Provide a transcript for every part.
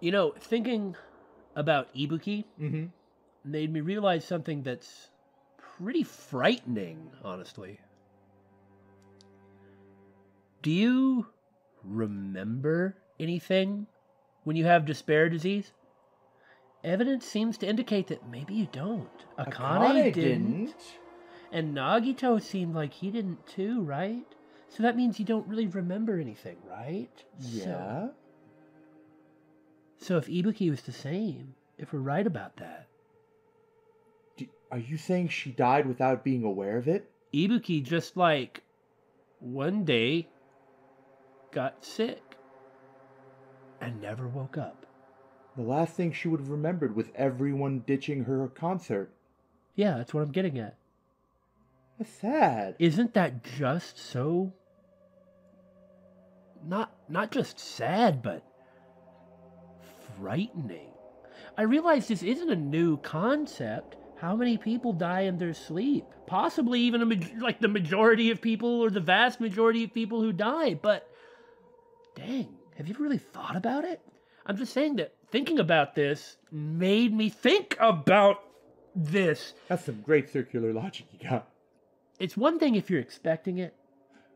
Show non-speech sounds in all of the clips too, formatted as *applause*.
You know, thinking about Ibuki Mm-hmm. made me realize something that's pretty frightening, honestly. Do you remember anything when you have despair disease? Evidence seems to indicate that maybe you don't. Akane, didn't, and Nagito seemed like he didn't too, right? So that means you don't really remember anything, right? Yeah. So if Ibuki was the same, if we're right about that, D- are you saying she died without being aware of it? Ibuki just like one day got sick and never woke up. The last thing she would have remembered was everyone ditching her concert. Yeah, that's what I'm getting at. That's sad. Isn't that just so not not just sad but frightening? I realize this isn't a new concept. How many people die in their sleep? Possibly even a like the majority of people or the vast majority of people who die, but dang, have you ever really thought about it? I'm just saying that thinking about this made me think about this. That's some great circular logic you got. It's one thing if you're expecting it,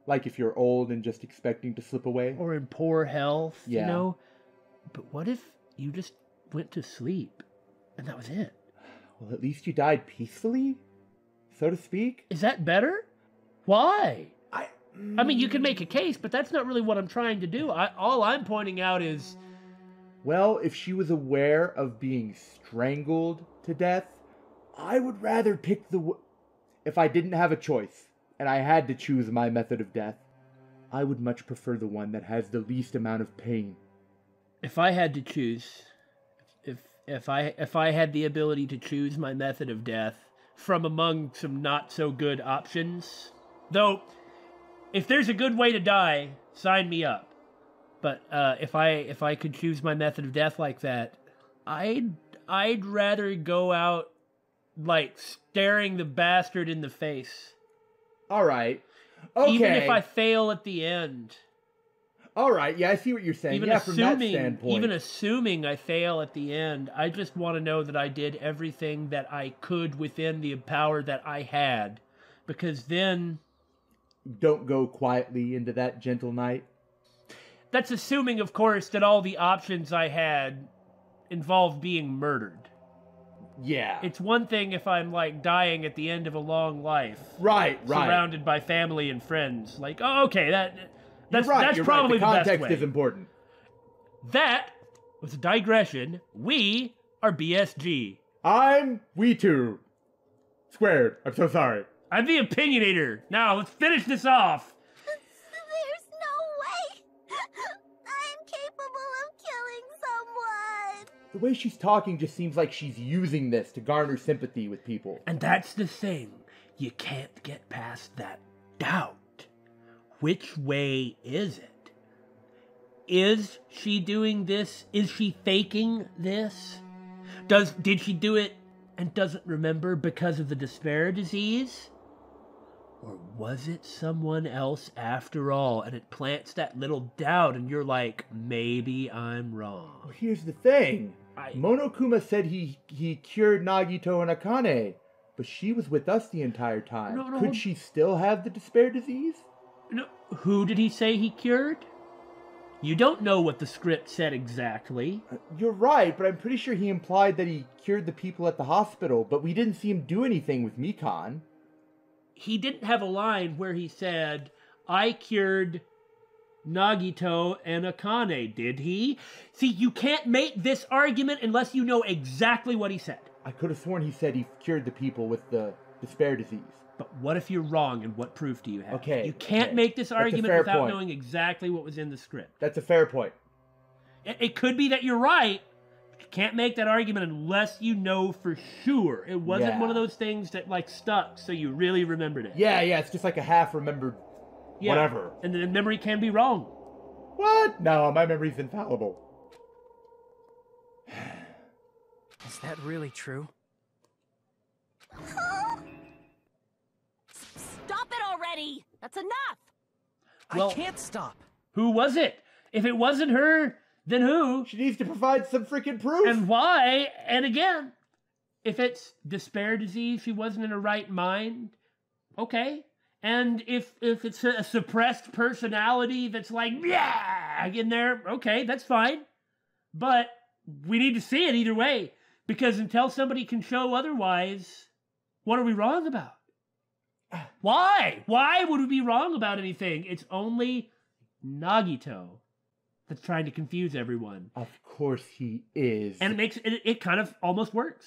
Like if you're old and just expecting to slip away. or in poor health, yeah. you know. But what if you just went to sleep and that was it? Well, at least you died peacefully, so to speak. Is that better? Why? I. I mean, you can mm. make a case, but that's not really what I'm trying to do. I, all I'm pointing out is Well, if she was aware of being strangled to death, I would rather pick the. W- if I didn't have a choice and I had to choose my method of death, I would much prefer the one that has the least amount of pain. If I had to choose, if if I if I had the ability to choose my method of death from among some not so good options, though, if there's a good way to die, sign me up. But uh, if I if I could choose my method of death like that, I'd I'd rather go out like staring the bastard in the face, All right. Okay. even if I fail at the end. All right. Yeah, I see what you're saying. even yeah, from that assuming standpoint. even assuming I fail at the end, I just want to know that I did everything that I could within the power that I had, because then Don't go quietly into that gentle night. that's assuming, of course, that all the options I had involved being murdered. Yeah. It's one thing if I'm like dying at the end of a long life, right. Right. surrounded by family and friends. Like, oh, okay, that that's you're right. that's you're probably right. The the best context way. is important. That was a digression. We are BSG. I'm We Two. Squared. I'm so sorry. I'm the opinionator. Now let's finish this off. There's no way! I'm capable of killing someone! The way she's talking just seems like she's using this to garner sympathy with people. And that's the thing. You can't get past that doubt. Which way is it? Is she doing this? Is she faking this? Does did she do it and doesn't remember because of the despair disease? Or was it someone else after all? And it plants that little doubt, and you're like, maybe I'm wrong. Well, here's the thing. I, Monokuma said he he cured Nagito and Akane, but she was with us the entire time. No, no, Could she still have the despair disease? No, who did he say he cured? You don't know what the script said exactly. Uh, You're right, but I'm pretty sure he implied that he cured the people at the hospital, but we didn't see him do anything with Mikan. He didn't have a line where he said, I cured Nagito and Akane, did he? See, you can't make this argument unless you know exactly what he said. I could have sworn he said he cured the people with the despair disease. But what if you're wrong and what proof do you have? Okay, You can't okay. make this argument without point. knowing exactly what was in the script. That's a fair point. It, it could be that you're right. but You can't make that argument unless you know for sure. It wasn't Yeah. one of those things that like stuck, so you really remembered it. Yeah, yeah, it's just like a half remembered Yeah. whatever. And the memory can be wrong. What? No, my memory's infallible. Is that really true? *sighs* Stop it already! That's enough! Well- I can't stop. Who was it? If it wasn't her, Then who? She needs to provide some freaking proof. And why? And again, if it's despair disease, she wasn't in her right mind. Okay. And if if it's a suppressed personality that's like yeah in there, okay, that's fine. But we need to see it either way because until somebody can show otherwise, what are we wrong about? Why? Why would we be wrong about anything? It's only Nagito that's trying to confuse everyone. of course he is. And it makes it, it kind of almost works.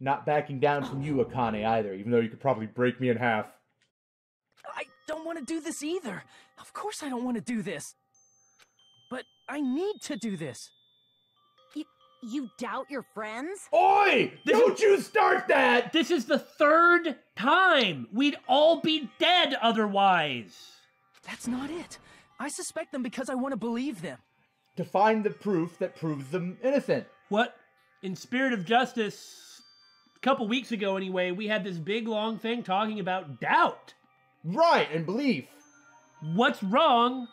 Not backing down from you, Akane, either, even though you could probably break me in half. I don't want to do this either. Of course I don't want to do this. But I need to do this. You doubt your friends? Oi! This Don't you start that! This is the third time. We'd all be dead otherwise. That's not it. I suspect them because I want to believe them. To find the proof that proves them innocent. What? In Spirit of Justice, a couple weeks ago anyway, we had this big long thing talking about doubt. Right, and belief. What's wrong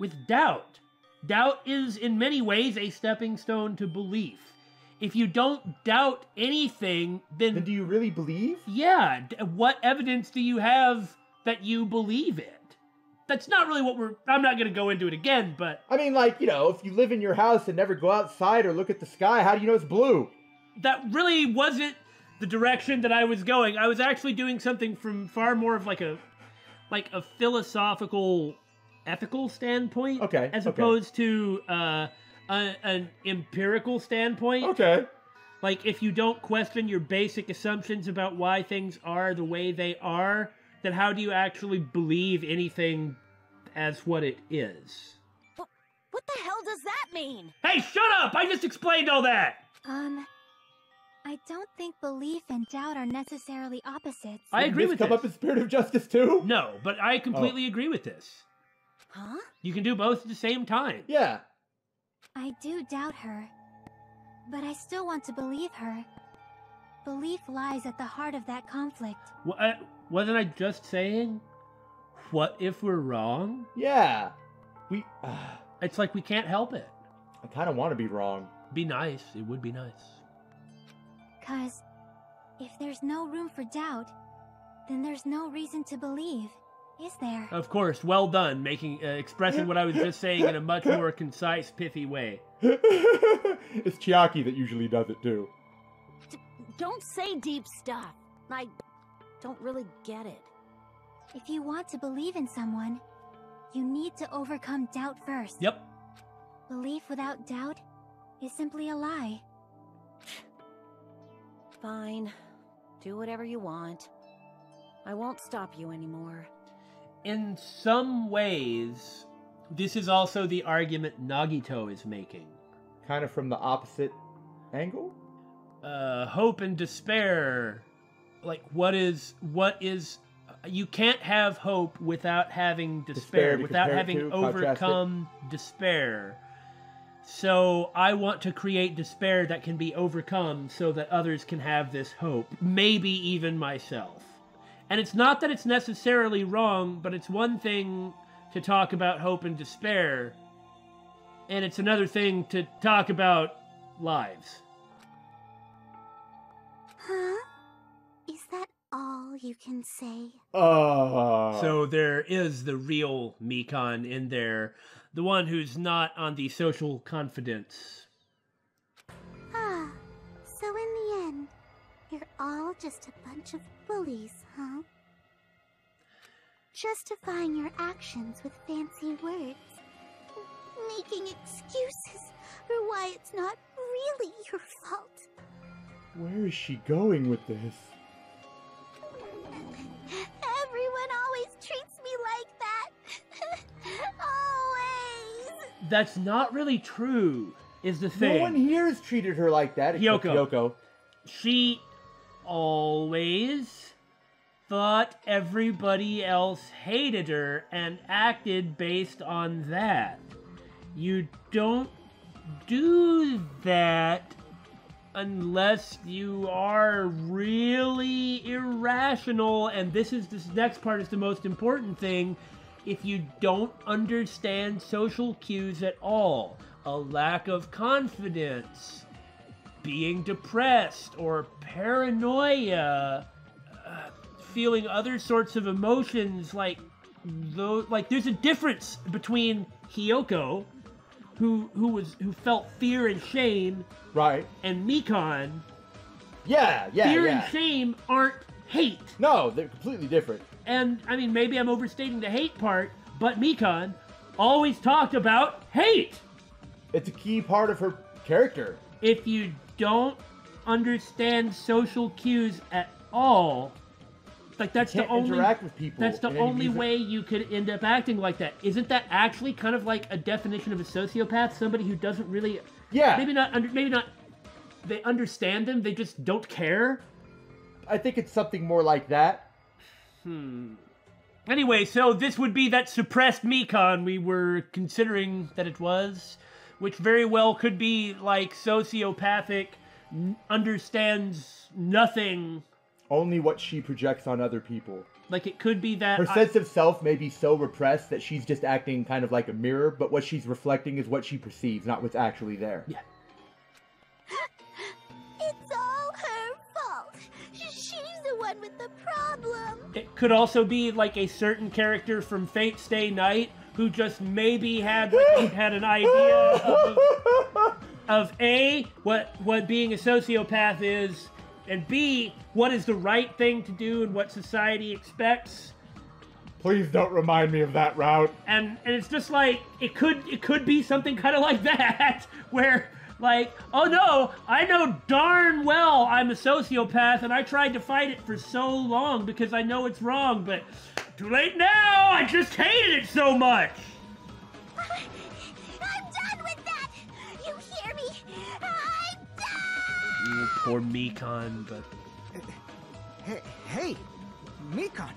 with doubt? Doubt is, in many ways, a stepping stone to belief. If you don't doubt anything, then, Then do you really believe? yeah, what evidence do you have that you believe it? That's not really what we're. I'm not going to go into it again, but I mean, like, you know, if you live in your house and never go outside or look at the sky, how do you know it's blue? that really wasn't the direction that I was going. I was actually doing something from far more of like a like a philosophical ethical standpoint Okay, as okay. opposed to uh a, an empirical standpoint. Okay. Like if you don't question your basic assumptions about why things are the way they are, then how do you actually believe anything as what it is? What the hell does that mean? Hey, shut up! I just explained all that. Um, I don't think belief and doubt are necessarily opposites. I Didn't agree this with come this. up in Spirit of Justice too? No, but I completely agree with this. Huh? You can do both at the same time. Yeah. I do doubt her, but I still want to believe her. Belief lies at the heart of that conflict. Wha- uh, wasn't I just saying? What if we're wrong? Yeah. We. Uh, It's like we can't help it. I kind of want to be wrong. Be nice. It would be nice. Cause if there's no room for doubt, then there's no reason to believe, is there? Of course, well done, making uh, expressing what I was just saying in a much more concise, pithy way. *laughs* it's Chiaki that usually does it too. Don't say deep stuff. I don't really get it. If you want to believe in someone, you need to overcome doubt first. Yep. Belief without doubt is simply a lie. Fine. Do whatever you want. I won't stop you anymore. In some ways, this is also the argument Nagito is making. Kind of from the opposite angle. uh, hope and despair. Like, what is what is? You can't have hope without having despair, Despair without having to, overcome despair. So I want to create despair that can be overcome, so that others can have this hope. Maybe even myself. And it's not that it's necessarily wrong, but it's one thing to talk about hope and despair, and it's another thing to talk about lives. Huh? Is that all you can say? Uh. So there is the real Mikan in there, the one who's not on the social confidence. You're all just a bunch of bullies, huh? Justifying your actions with fancy words. Making excuses for why it's not really your fault. Where is she going with this? Everyone always treats me like that. *laughs* always. That's not really true, is the thing. No one here has treated her like that. except Yoko. Hiyoko. She always thought everybody else hated her and acted based on that. You don't do that unless you are really irrational and this is this next part is the most important thing if you don't understand social cues at all a lack of confidence, being depressed or paranoia, uh, feeling other sorts of emotions like though like there's a difference between Hiyoko who who was who felt fear and shame Right. and Mikan Yeah, yeah, fear yeah. and shame aren't hate No, they're completely different. and I mean maybe I'm overstating the hate part but Mikan always talked about hate It's a key part of her character. If you don't understand social cues at all, like that's the only interact with people. that's the only way you could end up acting like that. Isn't that actually kind of like a definition of a sociopath? Somebody who doesn't really Yeah, maybe not under maybe not they understand them, they just don't care. I think it's something more like that. Hmm. Anyway, so this would be that suppressed Mikan we were considering that it was, which very well could be like sociopathic, n- understands nothing. Only what she projects on other people. Like it could be that Her I- sense of self may be so repressed that she's just acting kind of like a mirror, but what she's reflecting is what she perceives, not what's actually there. Yeah. *laughs* It's all her fault. She's the one with the problem. It could also be like a certain character from Fate Stay Night who just maybe had like, had an idea of, of a what what being a sociopath is, and b what is the right thing to do and what society expects. Please don't remind me of that route. And and it's just like it could it could be something kind of like that *laughs* where like oh no I know darn well I'm a sociopath and I tried to fight it for so long because I know it's wrong but too late now I just hated it so much. I'm done with that. You hear me? I'm done. Mm, poor Mikan, but Hey, hey, Mikan.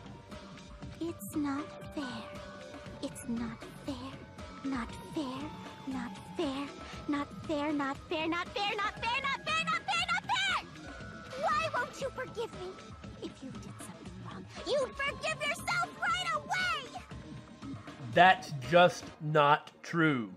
It's not fair. It's not fair. Not fair. Not fair. Not fair. Not fair. Not fair. Not fair. Not fair. Not fair. Not fair. Why won't you forgive me? If you did something wrong, you'd forgive yourself right away. that's just not true.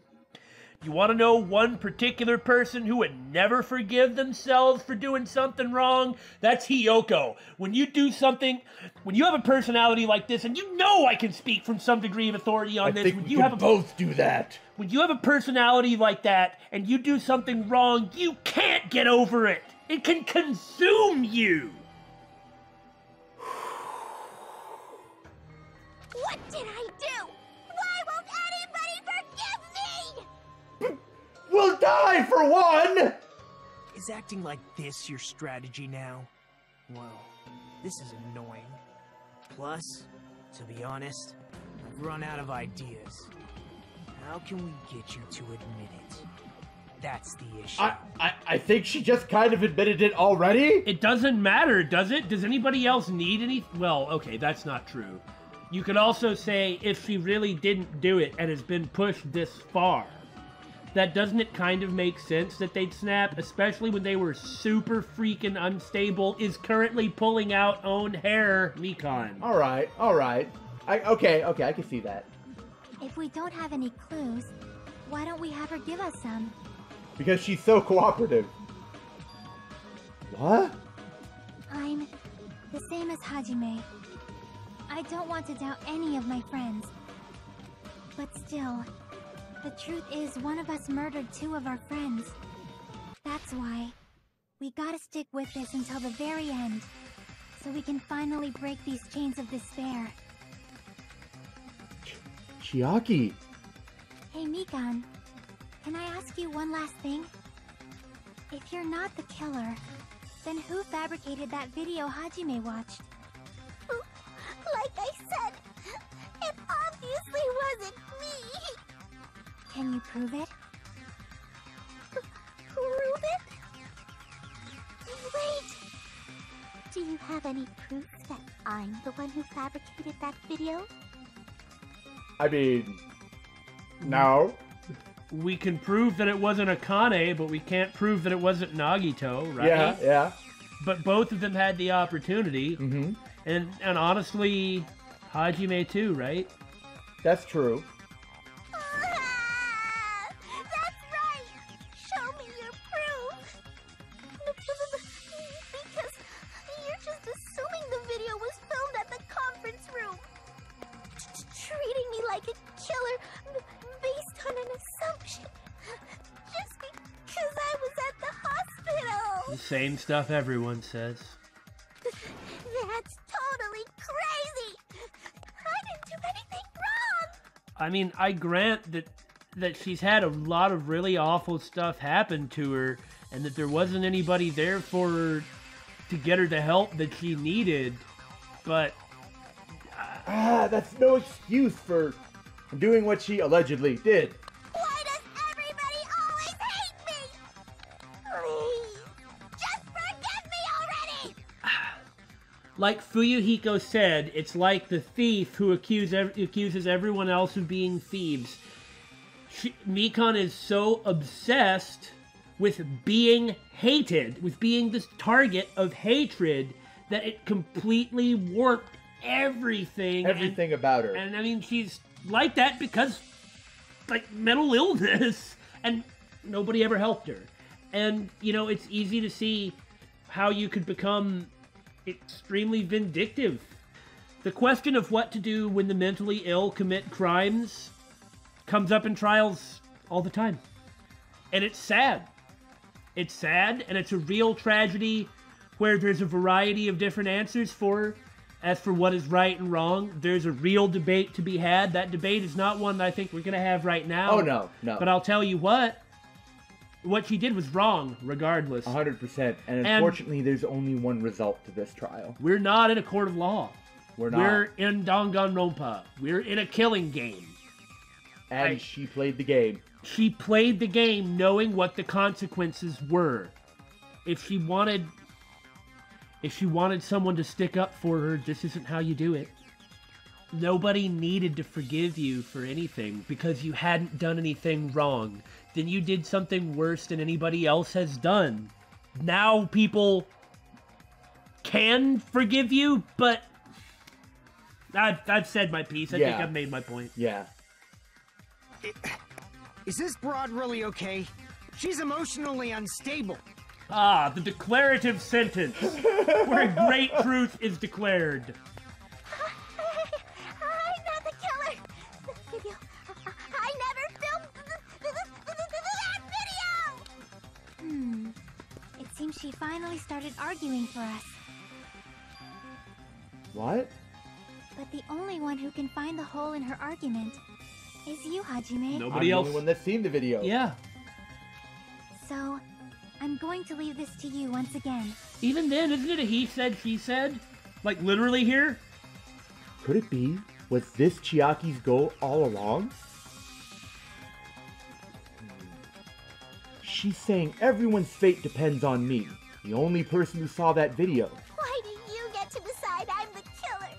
You want to know one particular person who would never forgive themselves for doing something wrong? That's Hiyoko. When you do something, when you have a personality like this, and you know I can speak from some degree of authority on I this, think when we you can have a both do that. when you have a personality like that and you do something wrong, you can't get over it. It can consume you. We'll die for one! Is acting like this your strategy now? Well, this is annoying. Plus, to be honest, I've run out of ideas. How can we get you to admit it? That's the issue. I, I, I think she just kind of admitted it already. It doesn't matter, does it? Does anybody else need any? Well, okay, that's not true. You could also say if she really didn't do it and has been pushed this far, that doesn't it kind of make sense that they'd snap, especially when they were super freaking unstable, is currently pulling out own hair, Mikan. All right, all right. I, okay, okay, I can see that. If we don't have any clues, why don't we have her give us some? Because she's so cooperative. What? I'm the same as Hajime. I don't want to doubt any of my friends. But still, the truth is one of us murdered two of our friends. That's why we gotta stick with this until the very end, so we can finally break these chains of despair. Chiaki. Hey Mikan, can I ask you one last thing? If you're not the killer, then who fabricated that video Hajime watched? *laughs* Like I said, it obviously wasn't me. *laughs* Can you prove it? *laughs* Prove it? Wait. Do you have any proof that I'm the one who fabricated that video? I mean, no. We can prove that it wasn't Akane, but we can't prove that it wasn't Nagito, right? Yeah, yeah. But both of them had the opportunity, Mm-hmm. and and honestly, Hajime too, right? That's true. Stuff everyone says. That's totally crazy! I didn't do anything wrong! I mean, I grant that that she's had a lot of really awful stuff happen to her, and that there wasn't anybody there for her to get her the help that she needed. But Ah, that's no excuse for doing what she allegedly did. Like Fuyuhiko said, it's like the thief who accuse ev- accuses everyone else of being thieves. She, Mikan is so obsessed with being hated, with being this target of hatred, that it completely warped everything. and- Everything about her. and I mean, she's like that because, like, mental illness, *laughs* and nobody ever helped her. And, you know, it's easy to see how you could become extremely vindictive. The question of what to do when the mentally ill commit crimes comes up in trials all the time. And it's sad. It's sad, and it's a real tragedy where there's a variety of different answers for as for what is right and wrong. There's a real debate to be had. That debate is not one that I think we're going to have right now. Oh, no, no. But I'll tell you what, what she did was wrong, regardless. 100%. And And- unfortunately, there's only one result to this trial. We're not in a court of law. We're not. We're in Danganronpa. We're in a killing game. and she played the game. She played the game knowing what the consequences were. If she wanted if she wanted someone to stick up for her, this isn't how you do it. Nobody needed to forgive you for anything because you hadn't done anything wrong. Then you did something worse than anybody else has done. Now people can forgive you, but I've, I've said my piece. I think I've made my point. Yeah. Is this broad really okay? She's emotionally unstable. Ah, the declarative sentence, where a great truth is declared. Seems she finally started arguing for us. What? But the only one who can find the hole in her argument is you, Hajime. I'm Nobody the else. only one that's seen the video. Yeah. So, I'm going to leave this to you once again. Even then, isn't it a he said, she said? Like literally here? Could it be? Was this Chiaki's goal all along? She's saying everyone's fate depends on me. The only person who saw that video. Why do you get to decide I'm the killer?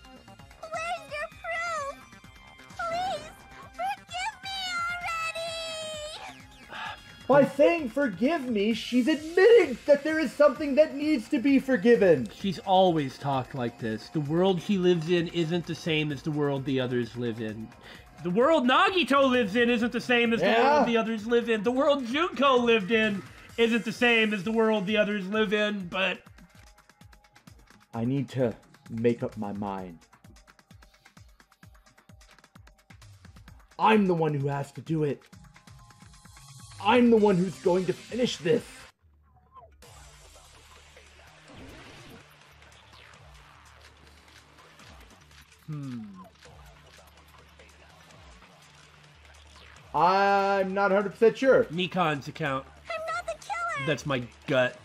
Where's your proof? Please, forgive me already! By saying forgive me, she's admitting that there is something that needs to be forgiven. She's always talked like this. The world she lives in isn't the same as the world the others live in. The world Nagito lives in isn't the same as the world the others live in. The world Junko lived in isn't the same as the world the others live in, but I need to make up my mind. I'm the one who has to do it. I'm the one who's going to finish this. Hmm. I'm not 100% sure. Mikan's account. I'm not the killer! That's my gut.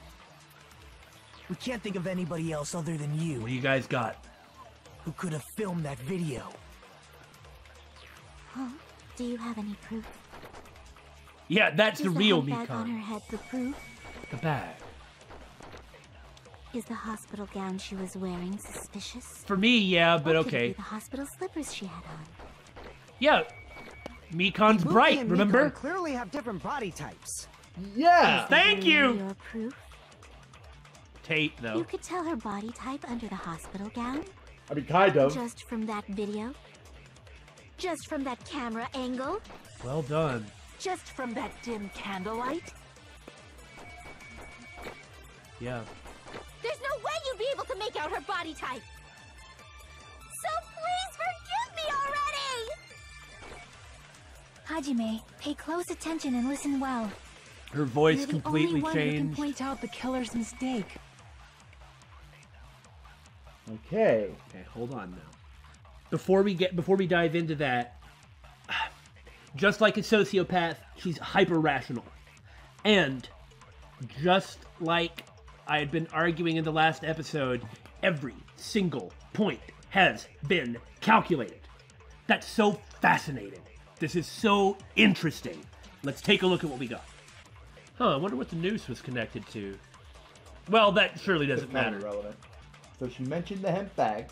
We can't think of anybody else other than you. What do you guys got? who could have filmed that video. Huh? Do you have any proof? Yeah, that's Is the the real handbag on her head the proof? The bag. Is the hospital gown she was wearing suspicious? For me, yeah, but Or could it okay. be the hospital slippers she had on. Yeah. Mikan's Ibuki bright, and remember? Mikan clearly have different body types. Yeah! Thank you! Your proof? Tate, You could tell her body type under the hospital gown? I mean, kind of. Just from that video? Just from that camera angle? Well done. Just from that dim candlelight? Yeah. There's no way you'd be able to make out her body type! So please forgive me already! Hajime, pay close attention and listen well. Her voice You're the completely only one who can point out the killer's mistake. Okay. Okay, hold on now. Before we get before we dive into that, just like a sociopath, she's hyper rational. And just like I had been arguing in the last episode, every single point has been calculated. That's so fascinating. This is so interesting. Let's take a look at what we got. Huh, I wonder what the noose was connected to. Well, that surely doesn't matter. irrelevant. So she mentioned the hemp bag.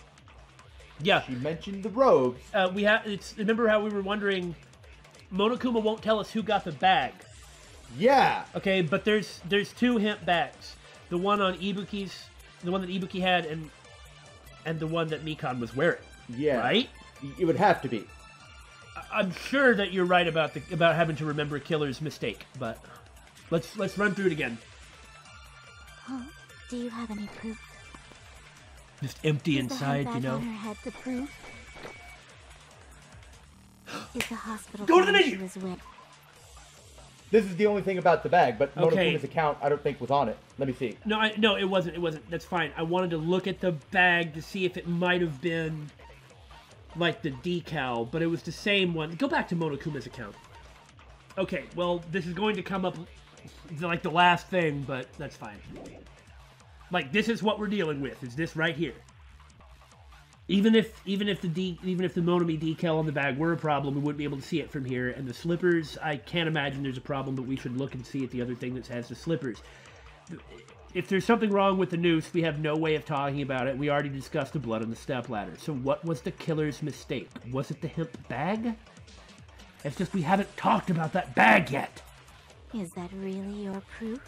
Yeah, She mentioned the robes. uh, we have. It's remember how we were wondering. Monokuma won't tell us who got the bag. Yeah. Okay, but there's there's two hemp bags. The one on Ibuki's, the one that Ibuki had, and and the one that Mikan was wearing. Yeah. Right? It would have to be. I- I'm sure that you're right about the about having to remember a Killer's mistake, but let's let's run through it again. Huh? Do you have any proof? Just empty Is inside, you know. on her head the proof? Is the hospital Go to the gown menu! she was with? This is the only thing about the bag, but Okay. Monokuma's account I don't think was on it. Let me see. No, I, no, it wasn't. It wasn't. That's fine. I wanted to look at the bag to see if it might have been like the decal, but it was the same one. Go back to Monokuma's account. Okay, well, this is going to come up like the last thing, but that's fine. Like this is what we're dealing with. Is this right here? Even if even if the de- even if the Monomi decal on the bag were a problem, we wouldn't be able to see it from here. And the slippers, I can't imagine there's a problem, but we should look and see at the other thing that has the slippers if there's something wrong with the noose, we have no way of talking about it. We already discussed the blood on the stepladder. So what was the killer's mistake? Was it the hemp bag? It's just we haven't talked about that bag yet. Is that really your proof?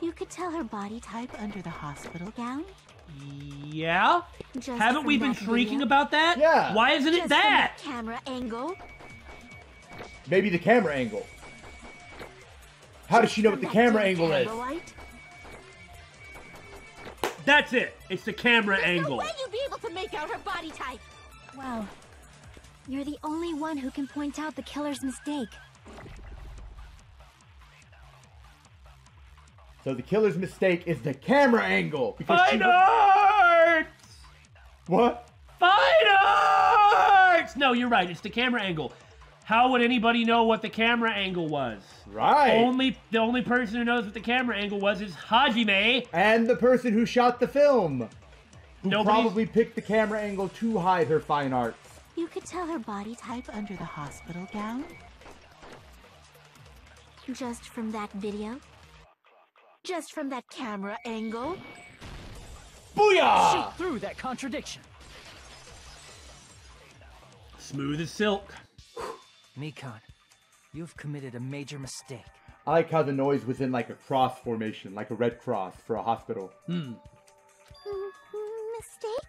You could tell her body type under the hospital gown. Yeah? Just Haven't we been that shrieking video? about that? Yeah. Why isn't it Just that? From that camera angle. Maybe the camera angle. How does she know what the camera angle is? That's it. It's the camera There's angle. no way you'd be able to make out her body type. Well, you're the only one who can point out the killer's mistake. So the killer's mistake is the camera angle. Because Fine arts! What? Fine arts! No, you're right. It's the camera angle. How would anybody know what the camera angle was? Right. Only the only person who knows what the camera angle was is Hajime. And the person who shot the film. Who Nobody's- probably picked the camera angle to hide her fine arts. You could tell her body type under the hospital gown. Just from that video. Just from that camera angle. Booyah! Shoot through that contradiction. Smooth as silk. Mikan, you've committed a major mistake. I like how the noise was in like a cross formation, like a red cross for a hospital. Mm, Mistake?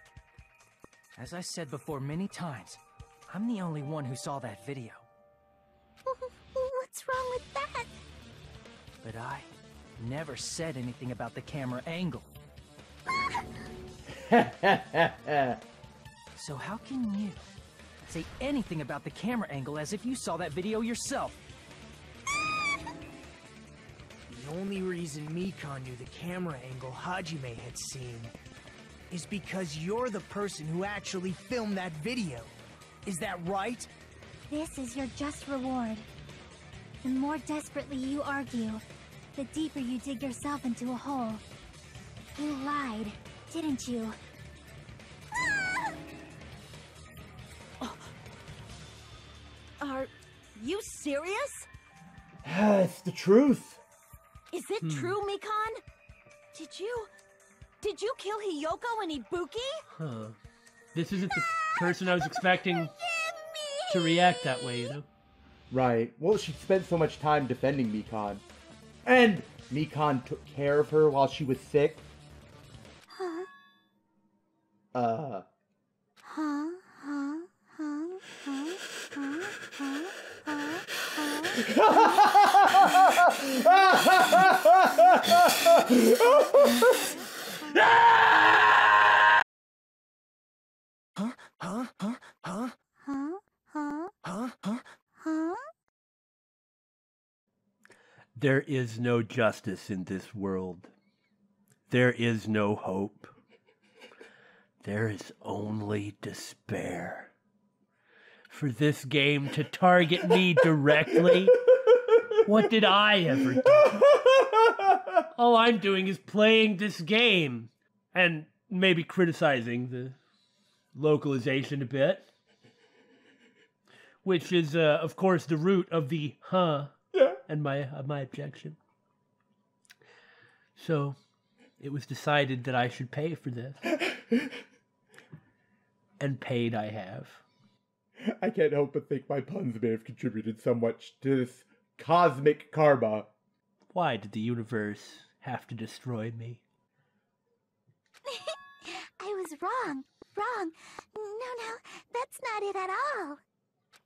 As I said before many times, I'm the only one who saw that video. *laughs* What's wrong with that? But I never said anything about the camera angle. *laughs* So how can you say anything about the camera angle as if you saw that video yourself? The only reason Mikan knew the camera angle Hajime had seen is because you're the person who actually filmed that video. Is that right? This is your just reward. The more desperately you argue, the deeper you dig yourself into a hole. You lied, didn't you? You serious? *sighs* it's the truth. Is it true, Mikan? Did you. Did you kill Hiyoko and Ibuki? Huh. This isn't the person I was expecting to react that way, you know? Right. Well, she spent so much time defending Mikan. And Mikan took care of her while she was sick. Huh? Uh, Huh? Huh? Huh? Huh? Huh? Huh? Huh? There is no justice in this world. There is no hope. There is only despair. For this game to target me directly, what did I ever do? All I'm doing is playing this game and maybe criticizing the localization a bit, which is, uh, of course, the root of the huh Yeah. and my uh, my objection. So, it was decided that I should pay for this, *laughs* and paid I have. I can't help but think my puns may have contributed somewhat to this cosmic karma. Why did the universe have to destroy me? *laughs* I was wrong. Wrong. No, no, that's not it at all.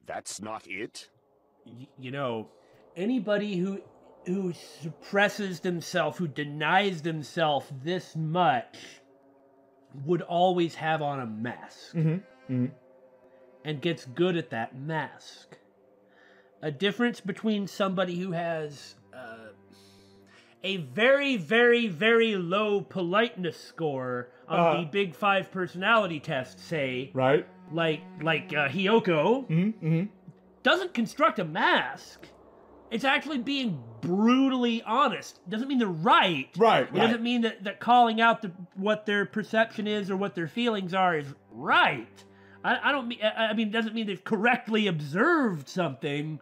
That's not it? Y- you know, anybody who who suppresses themselves, who denies themselves this much, would always have on a mask Mm-hmm. Mm-hmm. And gets good at that mask. A difference between somebody who has uh, a very, very, very low politeness score on Uh-huh. the Big Five personality test, say, Right? like like uh, Hiyoko, Mm-hmm. Mm-hmm. doesn't construct a mask. It's actually being brutally honest. Doesn't mean they're right. Right, It right. doesn't mean that, that calling out the, what their perception is or what their feelings are is right. I, I don't mean. I mean, it doesn't mean they've correctly observed something,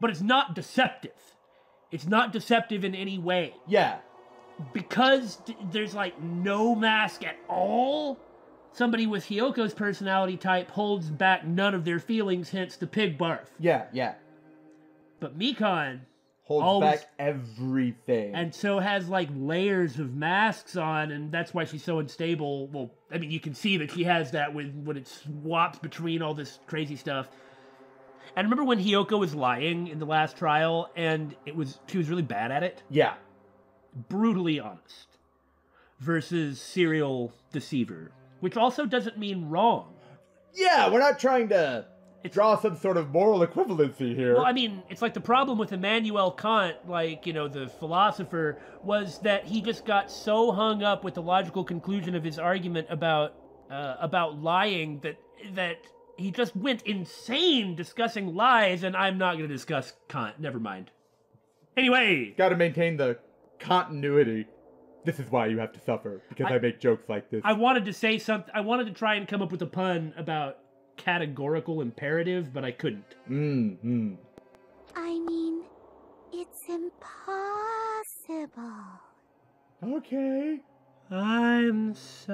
but it's not deceptive. It's not deceptive in any way Yeah. because th- there's like no mask at all. Somebody with Hiyoko's personality type holds back none of their feelings, hence the pig barf. Yeah. Yeah. But Mikan, Holds Always- back everything. and so has like layers of masks on, and that's why she's so unstable. Well, I mean, you can see that she has that when when it swaps between all this crazy stuff. And remember when Hiyoko was lying in the last trial, and it was she was really bad at it, yeah. brutally honest, versus serial deceiver, which also doesn't mean wrong. Yeah, we're not trying to draw some sort of moral equivalency here. Well, I mean, it's like the problem with Immanuel Kant, like, you know, the philosopher, was that he just got so hung up with the logical conclusion of his argument about uh, about lying that that he just went insane discussing lies, and I'm not going to discuss Kant. Never mind. Anyway, Got to maintain the continuity. This is why you have to suffer because I, I- make jokes like this. I wanted to say something. I wanted to try and come up with a pun about categorical imperative, but I couldn't. Mm, mm. I mean, it's impossible. Okay. I'm sorry.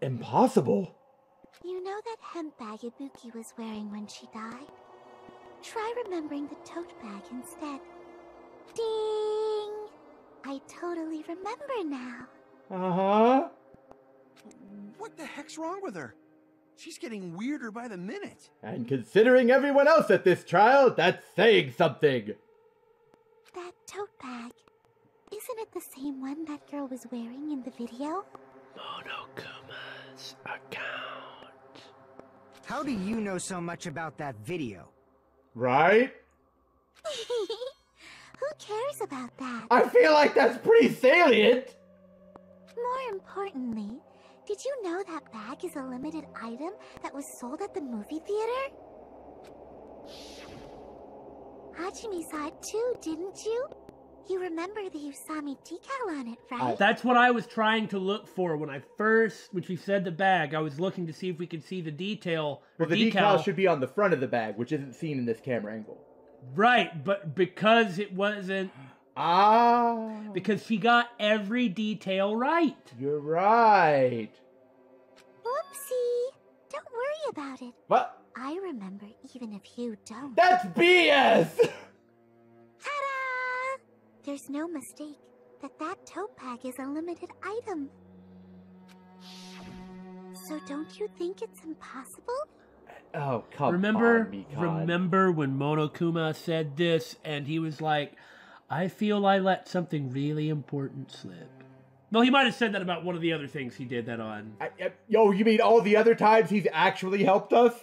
Impossible. You know that hemp bag Ibuki was wearing when she died? Try remembering the tote bag instead. Ding! I totally remember now. Uh huh. What the heck's wrong with her? She's getting weirder by the minute. And considering everyone else at this trial, that's saying something. That tote bag. Isn't it the same one that girl was wearing in the video? Monokuma's account. How do you know so much about that video? Right? *laughs* Who cares about that? I feel like that's pretty salient. More importantly, did you know that bag is a limited item that was sold at the movie theater? Hajime saw it too, didn't you? You remember the Usami decal on it, uh, right? That's what I was trying to look for when I first, when she said the bag. I was looking to see if we could see the detail. or Well, the decal should be on the front of the bag, which isn't seen in this camera angle. Right, but because it wasn't, Ah. because she got every detail right. You're right. Whoopsie! Don't worry about it. What? I remember even if you don't. That's BS! *laughs* Ta-da! There's no mistake that that tote bag is a limited item. So don't you think it's impossible? Oh, come remember, on, Mikan. remember when Monokuma said this, and he was like, "I feel I let something really important slip." Well, he might have said that about one of the other things he did that on. I, I- yo, you mean all the other times he's actually helped us?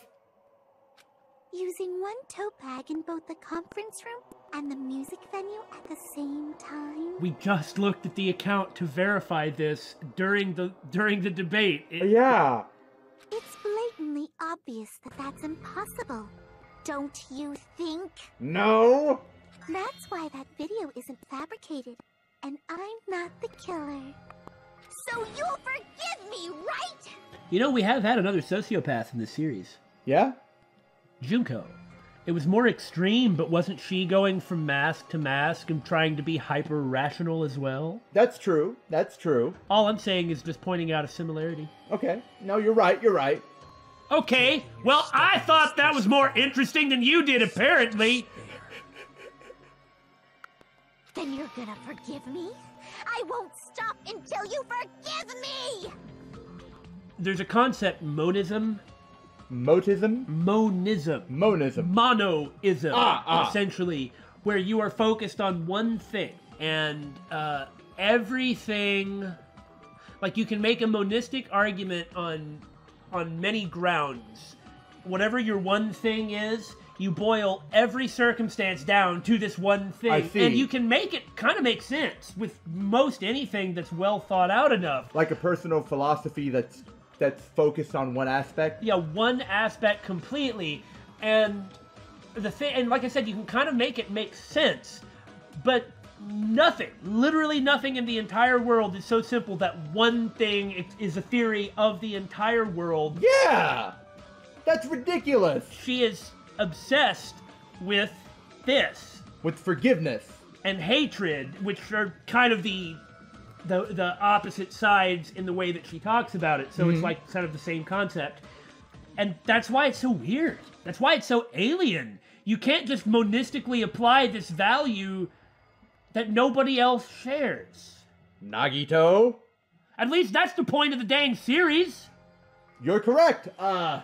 Using one tote bag in both the conference room and the music venue at the same time? We just looked at the account to verify this during the during the debate. It- oh, Yeah. It's blatantly obvious that that's impossible. Don't you think? No. That's why that video isn't fabricated, and I'm not the killer. So you'll forgive me, right? You know, we have had another sociopath in this series. Yeah. Junko. It was more extreme, but wasn't she going from mask to mask and trying to be hyper rational as well? That's true. That's true. All I'm saying is just pointing out a similarity. Okay. No, you're right. You're right. Okay, well, I thought that was more interesting than you did, apparently. Then you're gonna forgive me? I won't stop until you forgive me! There's a concept, monism. Motism. Monism. Monism. Monoism, Ah, ah. essentially, where you are focused on one thing and uh, everything. Like you can make a monistic argument on on many grounds. Whatever your one thing is, you boil every circumstance down to this one thing, I see. and you can make it kind of make sense with most anything that's well thought out enough. Like a personal philosophy that's that's focused on one aspect. yeah, one aspect completely, and the thing, and like I said, you can kind of make it make sense, but nothing, literally nothing in the entire world is so simple that one thing is- is a theory of the entire world. Yeah. That's ridiculous. She is obsessed with this With forgiveness. and hatred, which are kind of the the the opposite sides in the way that she talks about it. So it's like kind of the same concept. And that's why it's so weird. That's why it's so alien. You can't just monistically apply this value that nobody else shares. Nagito. At least that's the point of the dang series. You're correct. Uh,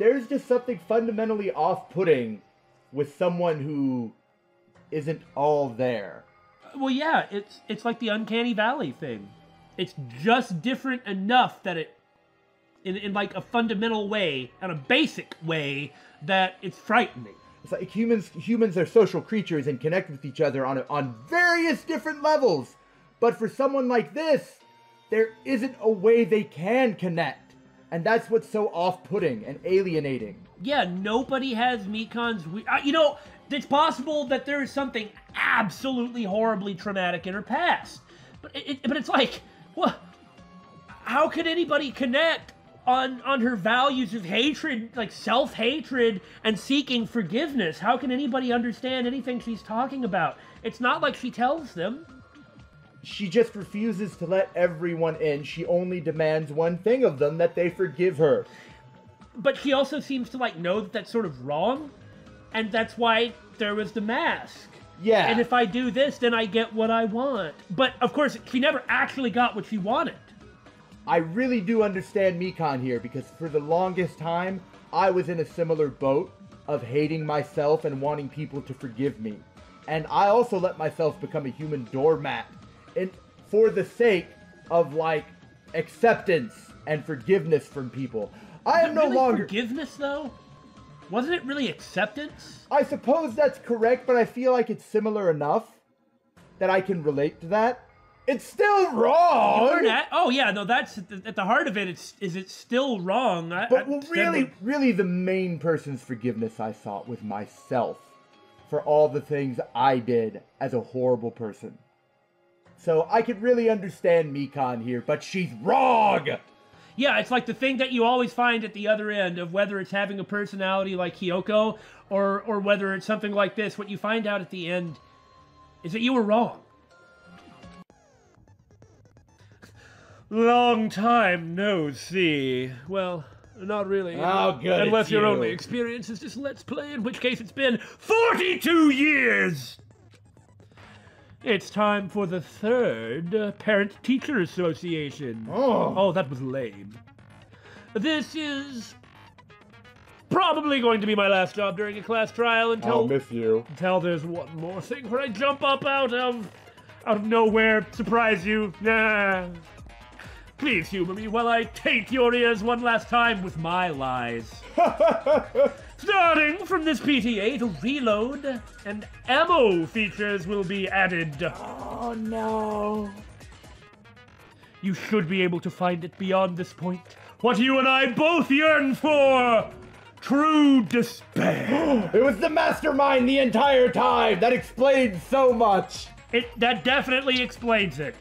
there's just something fundamentally off-putting with someone who isn't all there. Well, yeah, it's it's like the uncanny valley thing. It's just different enough that it, in, in like a fundamental way, and a basic way, that it's frightening. It's like humans humans are social creatures and connect with each other on a, on various different levels. But for someone like this, there isn't a way they can connect. And that's what's so off-putting and alienating. Yeah, nobody has Mikan's. We- uh, you know, it's possible that there is something absolutely horribly traumatic in her past, but it, it- but it's like, what? How could anybody connect on on her values of hatred, like self hatred and seeking forgiveness? How can anybody understand anything she's talking about? It's not like she tells them. She just refuses to let everyone in. She only demands one thing of them that they forgive her. but she also seems to like know that that's sort of wrong and that's why there was the mask Yeah. and if i do this then i get what i want but of course she never actually got what she wanted I really do understand Mikan here because for the longest time, I was in a similar boat of hating myself and wanting people to forgive me. And I also let myself become a human doormat and for the sake of like acceptance and forgiveness from people. I am no really longer forgiveness though wasn't it really acceptance I suppose that's correct, but I feel like it's similar enough that I can relate to that. It's still wrong. You're oh yeah no that's at the, heart of it it's is it still wrong I, But I- well, really, really, the main person's forgiveness I sought was myself for all the things I did as a horrible person. So I could really understand Mikan here, but she's wrong. Yeah, it's like the thing that you always find at the other end of whether it's having a personality like Kyoko or or whether it's something like this. What you find out at the end is that you were wrong. Long time no see. Well, not really. Oh, good, Unless it's your you. only experience is just Let's Play, in which case it's been 42 years! It's time for the third Parent Teacher Association. Oh. oh, that was lame. This is probably going to be my last job during a class trial until I'll miss you. until there's one more thing where I jump up out of out of nowhere, surprise you. Nah. Please humor me while I taint your ears one last time with my lies. *laughs* Starting from this PTA, reload and ammo features will be added. Oh no. You should be able to find it beyond this point. What you and I both yearn for! True despair. *gasps* It was the mastermind the entire time. That explains so much. It that definitely explains it.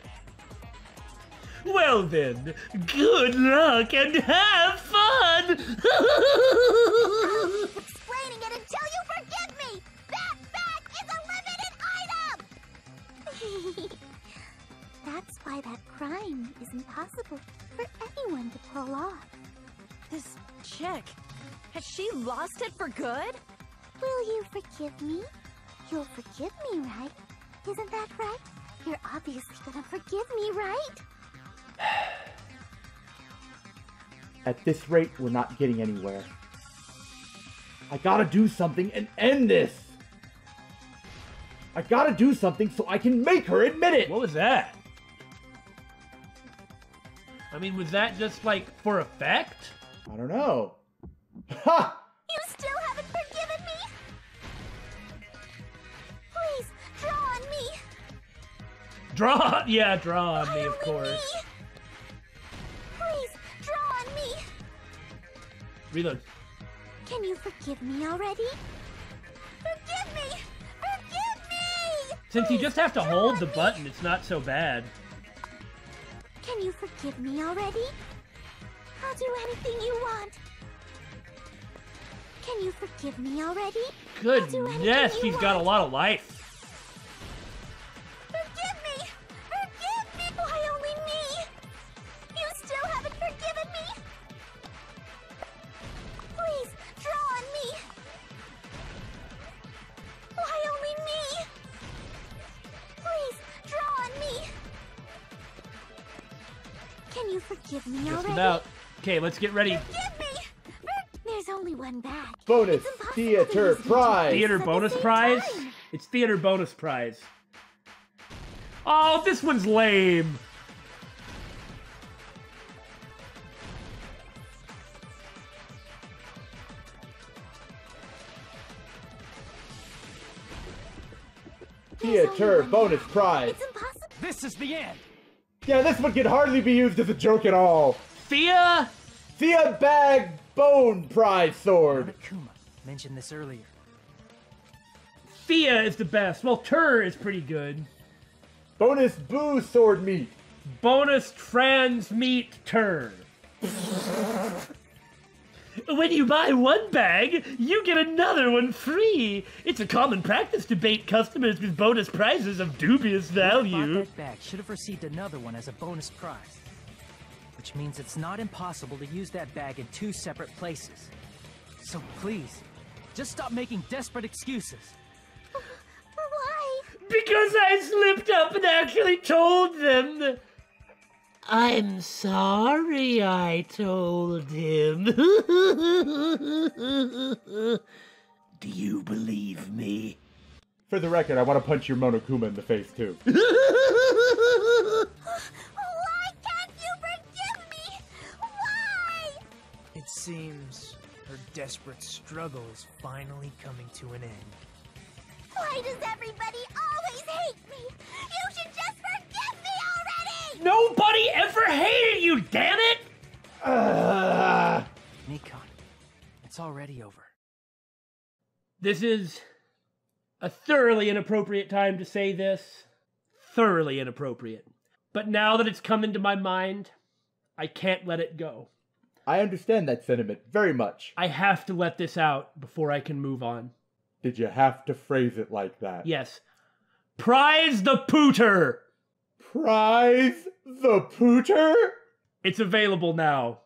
Well then, good luck and have fun. *laughs* Explaining it until you forgive me! That bag is a limited item! *laughs* That's why that crime is impossible for anyone to pull off. This chick, has she lost it for good? Will you forgive me? You'll forgive me, right? Isn't that right? You're obviously gonna forgive me, right? *sighs* At this rate, we're not getting anywhere. I gotta do something and end this. I gotta do something so I can make her admit it. What was that? I mean, was that just like for effect? I don't know. *laughs* Ha! You still haven't forgiven me? Please, draw on me! Draw, yeah, draw on me, of course. me? Reload. Can you forgive me already? Forgive me! Forgive me! Since you just have to hold the me. button, it's not so bad. Can you forgive me already? I'll do anything you want. Can you forgive me already? Goodness, she's got a lot of life. Okay, let's get ready. Forgive me! There's only one bag. Bonus It's impossible to theater use the two prize. Theater at the bonus prize? time. It's theater bonus prize. Oh, this one's lame. Theater bonus bag. prize. This is the end. Yeah, this one can hardly be used as a joke at all. Thea? Thea Bag Bone Prize Sword. Monokuma mentioned this earlier. Thea is the best. Well, Tur is pretty good. Bonus Boo Sword Meat. Bonus trans meat Tur. When you buy one bag, you get another one free. It's a common practice to bait customers with bonus prizes of dubious value. Bought that bag should have received another one as a bonus prize. Which means it's not impossible to use that bag in two separate places. So please, just stop making desperate excuses. Why? Because I slipped up and actually told them. I'm sorry I told him. *laughs* Do you believe me? For the record, I want to punch your Monokuma in the face too. *laughs* seems her desperate struggle is finally coming to an end. Why does everybody always hate me? You should just forgive me already! Nobody ever hated you, damn it! Mikan, it's already over. This is a thoroughly inappropriate time to say this. Thoroughly inappropriate. But now that it's come into my mind, I can't let it go. I understand that sentiment very much. I have to let this out before I can move on. Did you have to phrase it like that? Yes. Prize the Pooter! Prize the pooter? It's available now.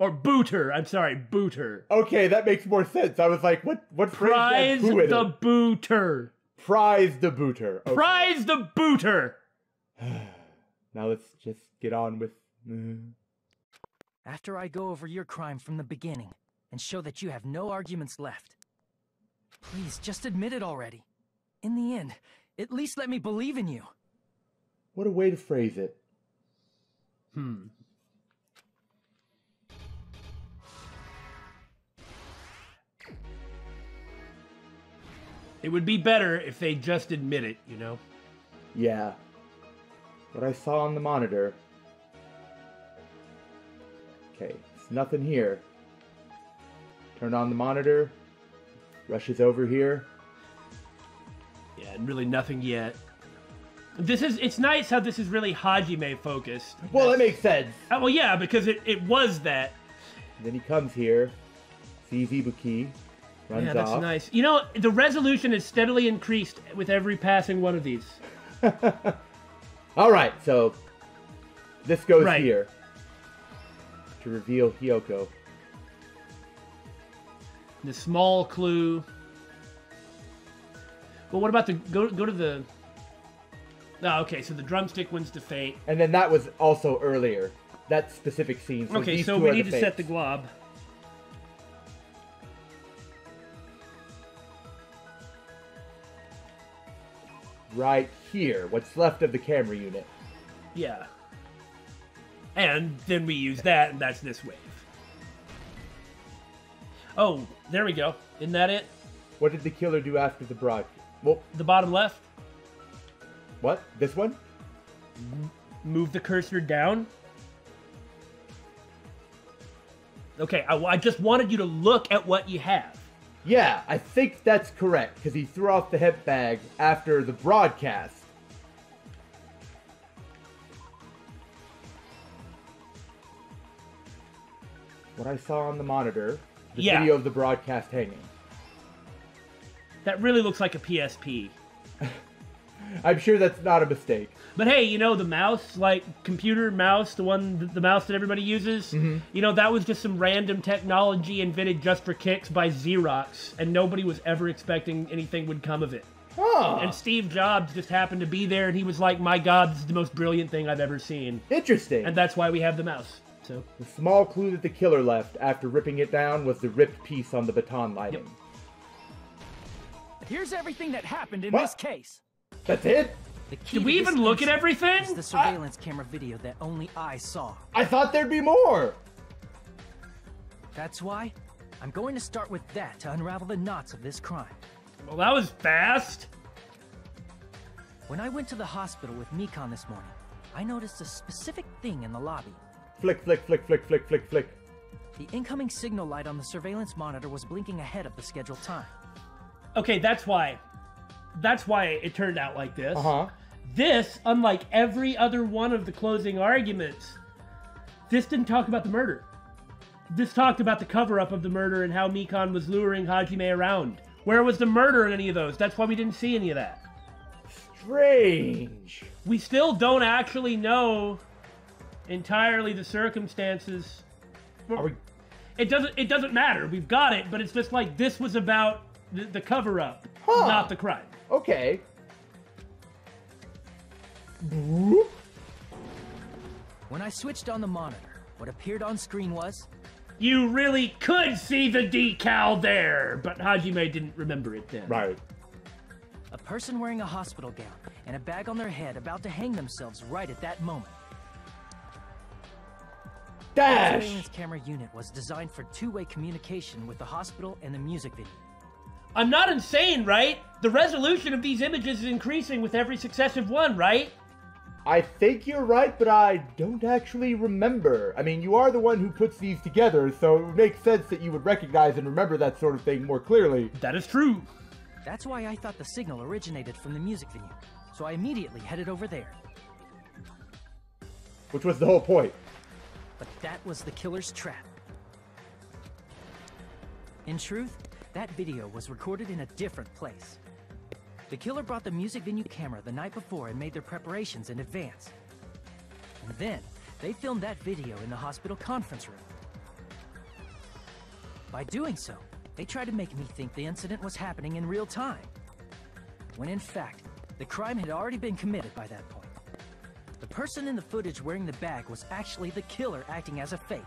Or Booter, I'm sorry, Booter. Okay, that makes more sense. I was like, what? What phrase Prize the? Booter. Prize the booter. Okay. Prize the Booter! *sighs* Now let's just get on with. Uh, After I go over your crime from the beginning and show that you have no arguments left, please just admit it already. In the end, at least let me believe in you. What a way to phrase it. Hmm. It would be better if they just admit it, you know? Yeah. What I saw on the monitor. Okay, it's nothing here. Turn on the monitor. Rushes over here. Yeah, and really nothing yet. This is it's nice how this is really Hajime focused. Well, that makes sense. Uh, well, yeah, because it, it was that. then he comes here, sees Ibuki, runs yeah, that's off. nice. You know, the resolution has steadily increased with every passing one of these. *laughs* All right, so this goes Right. here to reveal Hiyoko. The small clue. Well, what about the go go to the? Oh, okay. So the drumstick wins to fate. And then that was also earlier. That specific scene. So Okay, so we need to the set the fates. glob. right here. What's left of the camera unit. Yeah. And then we use that, and that's this wave. Oh, there we go. Isn't that it? What did the killer do after the broad? Well, The bottom left. what? This one? Move the cursor down. Okay, I, I just wanted you to look at what you have. Yeah, I think that's correct because he threw off the hip bag after the broadcast. What I saw on the monitor, the Yeah. video of the broadcast hanging. That really looks like a PSP. *laughs* I'm sure that's not a mistake. But hey, you know the mouse, like computer mouse, the one, the mouse that everybody uses. Mm-hmm. You know that was just some random technology invented just for kicks by Xerox, and nobody was ever expecting anything would come of it. Huh. And Steve Jobs just happened to be there, and he was like, "My God, this is the most brilliant thing I've ever seen." Interesting. And that's why we have the mouse. So the small clue that the killer left after ripping it down was the ripped piece on the baton lighting. Here's everything that happened in What? this case. That's it? The Did we even look at everything? Is the surveillance camera video that only I saw. I thought there'd be more. That's why I'm going to start with that to unravel the knots of this crime. well, that was fast. When I went to the hospital with Mikan this morning, I noticed a specific thing in the lobby. Flick, flick, flick, flick, flick, flick, flick. The incoming signal light on the surveillance monitor was blinking ahead of the scheduled time. Okay, that's why. That's why it turned out like this. Uh huh. This, unlike every other one of the closing arguments, this didn't talk about the murder. This talked about the cover up of the murder and how Mikan was luring Hajime around. Where was the murder in any of those? That's why we didn't see any of that. Strange. We still don't actually know entirely the circumstances. Are we It doesn't it doesn't matter. We've got it, but it's just like this was about the, the cover up, Huh. not the crime. okay? When I switched on the monitor, what appeared on screen was You really could see the decal there, but Hajime didn't remember it then. Right. a person wearing a hospital gown and a bag on their head about to hang themselves right at that moment. The Dash. surveillance camera unit was designed for two-way communication with the hospital and the music video. I'm not insane, right? The resolution of these images is increasing with every successive one, right? I think you're right, but I don't actually remember. I mean, you are the one who puts these together, so it makes sense that you would recognize and remember that sort of thing more clearly. That is true. That's why I thought the signal originated from the music venue, so I immediately headed over there. Which was the whole point. But that was the killer's trap. In truth, that video was recorded in a different place. The killer brought the music venue camera the night before and made their preparations in advance. And then, they filmed that video in the hospital conference room. By doing so, they tried to make me think the incident was happening in real time. When in fact, the crime had already been committed by that point. The person in the footage wearing the bag was actually the killer acting as a fake.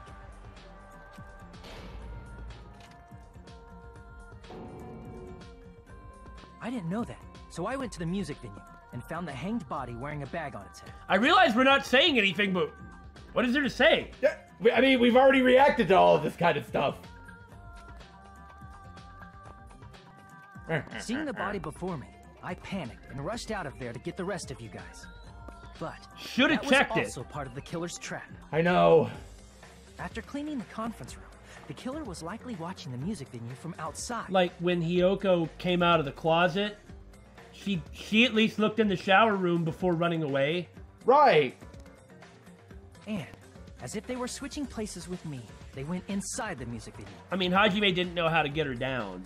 I didn't know that, so I went to the music venue and found the hanged body wearing a bag on its head. I realize we're not saying anything, but what is there to say? Yeah, I mean, we've already reacted to all of this kind of stuff. Seeing the body before me, I panicked and rushed out of there to get the rest of you guys. But Shoulda that checked it. was also part of the killer's trap. I know. After cleaning the conference room, the killer was likely watching the music venue from outside. Like when Hiyoko came out of the closet, she she at least looked in the shower room before running away. Right. And, as if they were switching places with me, they went inside the music venue. I mean, Hajime didn't know how to get her down.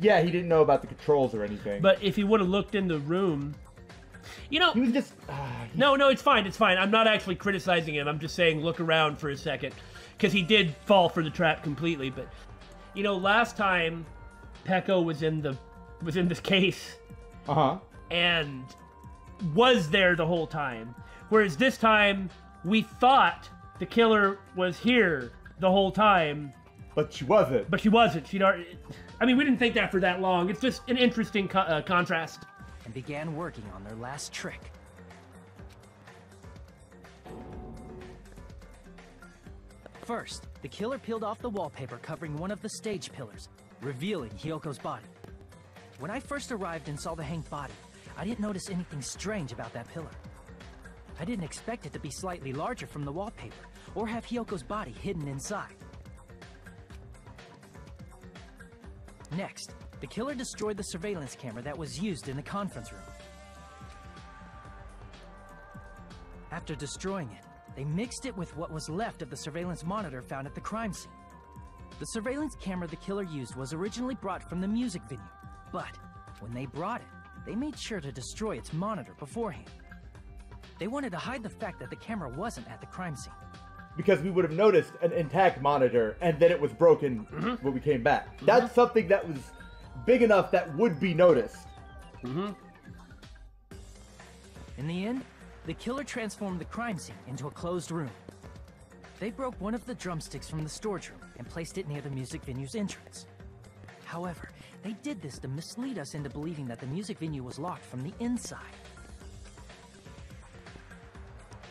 Yeah, he didn't know about the controls or anything. But if he would have looked in the room, you know, he was just. he- no, no, it's fine, it's fine. I'm not actually criticizing him. I'm just saying look around for a second, because he did fall for the trap completely. But you know, last time Peko was in the was in this case Uh-huh. and was there the whole time, whereas this time we thought the killer was here the whole time, But she wasn't. but she wasn't. She'd already. I mean, we didn't think that for that long. It's just an interesting co- uh, contrast. And began working on their last trick. First, the killer peeled off the wallpaper covering one of the stage pillars, revealing Hiyoko's body. When I first arrived and saw the hanged body, I didn't notice anything strange about that pillar. I didn't expect it to be slightly larger from the wallpaper, or have Hiyoko's body hidden inside. Next, the killer destroyed the surveillance camera that was used in the conference room. After destroying it, they mixed it with what was left of the surveillance monitor found at the crime scene. The surveillance camera the killer used was originally brought from the music venue, but when they brought it, they made sure to destroy its monitor beforehand. They wanted to hide the fact that the camera wasn't at the crime scene. because we would have noticed an intact monitor and then it was broken mm-hmm. when we came back. Mm-hmm. That's something that was big enough that would be noticed. Mm-hmm. In the end, the killer transformed the crime scene into a closed room. They broke one of the drumsticks from the storage room and placed it near the music venue's entrance. However, they did this to mislead us into believing that the music venue was locked from the inside.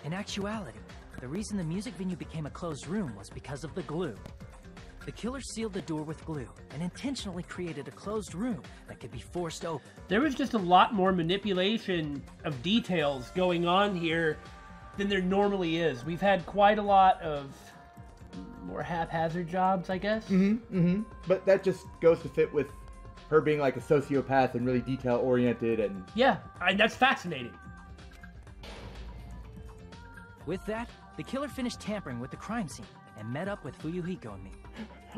In actuality, the reason the music venue became a closed room was because of the glue. The killer sealed the door with glue and intentionally created a closed room that could be forced open. There was just a lot more manipulation of details going on here than there normally is. We've had quite a lot of more haphazard jobs, I guess. Mm-hmm. Mm-hmm. But that just goes to fit with her being like a sociopath and really detail oriented and Yeah, I, that's fascinating. With that, the killer finished tampering with the crime scene and met up with Fuyuhiko and me.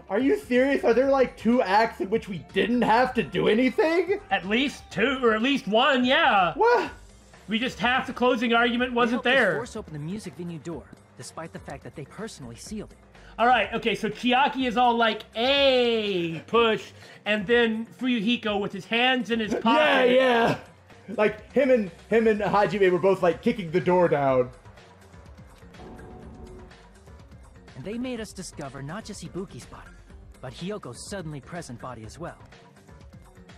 Are you serious? Are there like two acts in which we didn't have to do anything? At least two, or at least one, yeah. What? We just half the closing argument wasn't helped us there. force open the music venue door, despite the fact that they personally sealed it. All right, okay, so Chiaki is all like, "Hey, push," and then Fuyuhiko with his hands in his pockets. *laughs* Yeah, yeah. Like him and him and Hajime were both like kicking the door down. They made us discover not just Ibuki's body, but Hiyoko's suddenly present body as well.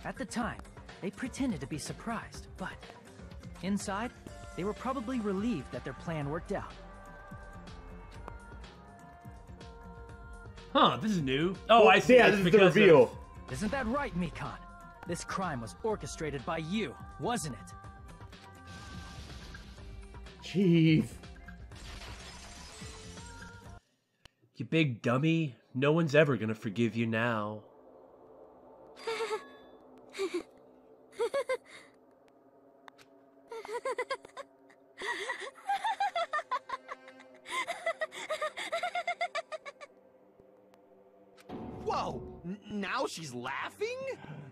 At the time, they pretended to be surprised, but inside, they were probably relieved that their plan worked out. Huh? This is new. Oh, Well, I see. Yeah, this is the because of- reveal. Isn't that right, Mikan? This crime was orchestrated by you, wasn't it? Jeez. You big dummy. No one's ever gonna forgive you now. Whoa! N- now she's laughing?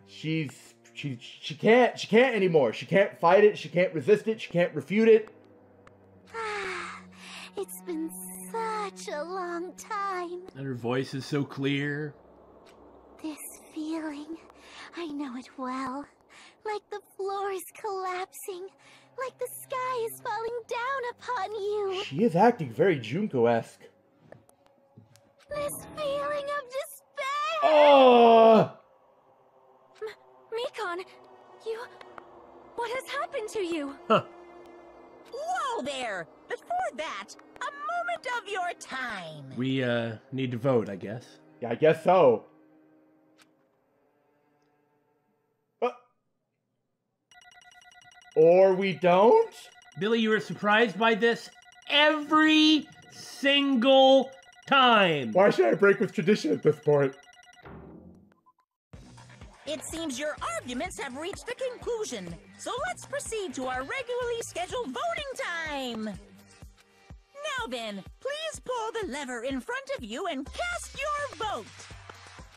She's she she can't she can't anymore. She can't fight it. She can't resist it. She can't refute it. Voice is so clear. This feeling, I know it well. Like the floor is collapsing, like the sky is falling down upon you. She is acting very Junko-esque. This feeling of despair. Ah! Oh! Mikan, you. What has happened to you? Huh. Whoa there! Before that, a moment of your time. We uh need to vote, I guess. Yeah, I guess so. Or we don't? Billy, you were surprised by this every single time. Why should I break with tradition at this point? It seems your arguments have reached a conclusion, so let's proceed to our regularly scheduled voting time. Now then, please pull the lever in front of you and cast your vote.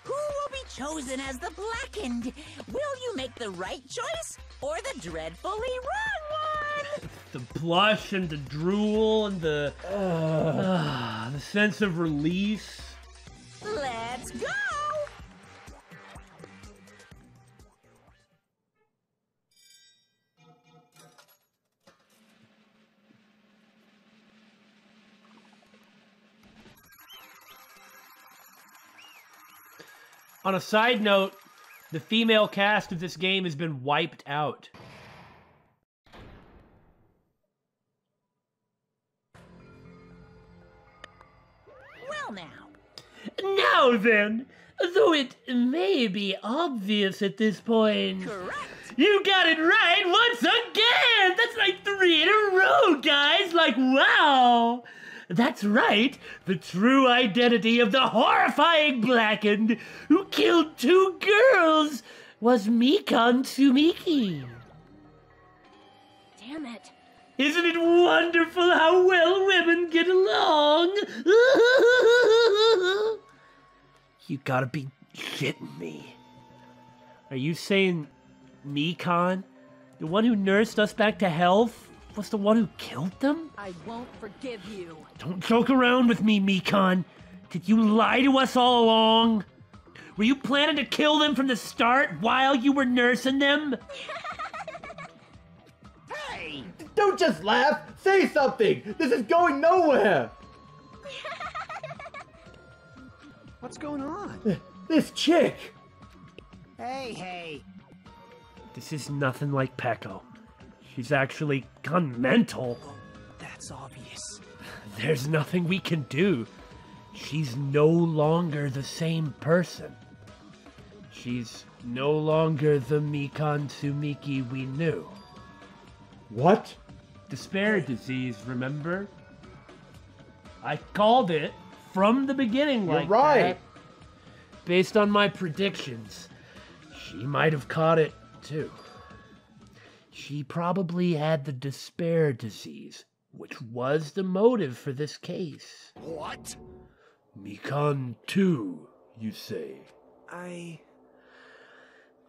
Who will be chosen as the blackened? Will you make the right choice or the dreadfully wrong one? *laughs* The blush and the drool and the ah, the sense of release. Let's go! On a side note, the female cast of this game has been wiped out. Well now, Now then, though it may be obvious at this point, correct. you got it right once again! That's like three in a row, guys! Like, wow! That's right, the true identity of the horrifying Blackened who killed two girls was Mikan Tsumiki. Damn it. Isn't it wonderful how well women get along? *laughs* you gotta be shitting me. Are you saying Mikan, the one who nursed us back to health, was the one who killed them? I won't forgive you. Don't joke around with me, Mikan. Did you lie to us all along? Were you planning to kill them from the start while you were nursing them? *laughs* Hey! Don't just laugh! Say something! This is going nowhere! *laughs* What's going on? *sighs* This chick! Hey, hey. This is nothing like Peko. She's actually gone mental. That's obvious. There's nothing we can do. She's no longer the same person. She's no longer the Mikan Tsumiki we knew. What? Despair disease, remember? I called it from the beginning You're like right. that. Based on my predictions, she might have caught it too. She probably had the despair disease, which was the motive for this case. What? Mikan too, you say? I.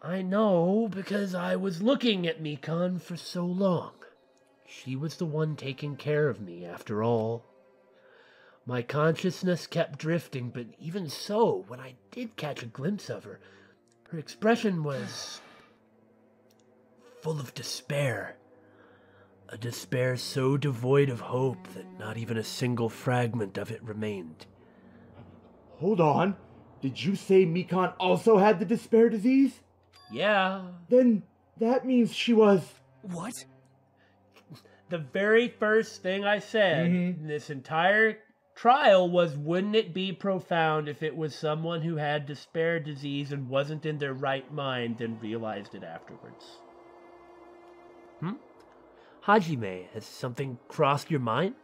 I know because I was looking at Mikan for so long. She was the one taking care of me, after all. My consciousness kept drifting, but even so, when I did catch a glimpse of her, her expression was full of despair. A despair so devoid of hope that not even a single fragment of it remained. Hold on. Did you say Mikan also had the despair disease? Yeah, Then that means she was. What? the very first thing I said Mhm. in this entire trial was wouldn't it be profound if it was someone who had despair disease and wasn't in their right mind and realized it afterwards? Hmm? Hajime, has something crossed your mind?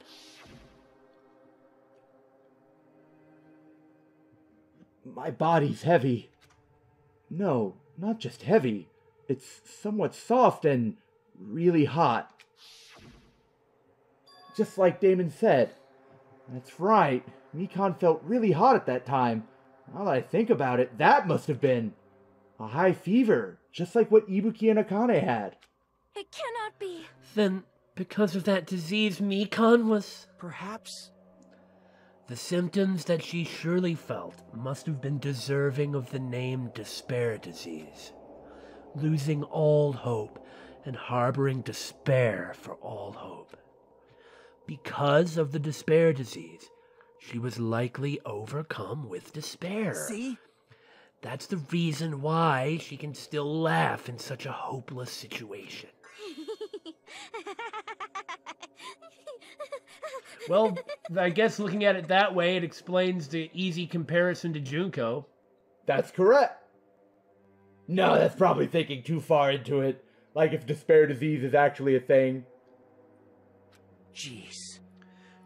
My body's heavy. No, not just heavy. It's somewhat soft and really hot. Just like Damon said. That's right. Mikan felt really hot at that time. Now that I think about it, that must have been a high fever, just like what Ibuki and Akane had. It cannot be. Then, because of that disease, Mikan was. Perhaps. The symptoms that she surely felt must have been deserving of the name despair disease. Losing all hope and harboring despair for all hope. Because of the despair disease, she was likely overcome with despair. See? That's the reason why she can still laugh in such a hopeless situation. *laughs* Well, I guess looking at it that way, it explains the easy comparison to Junko. That's correct. No, that's probably thinking too far into it. Like if despair disease is actually a thing. Jeez.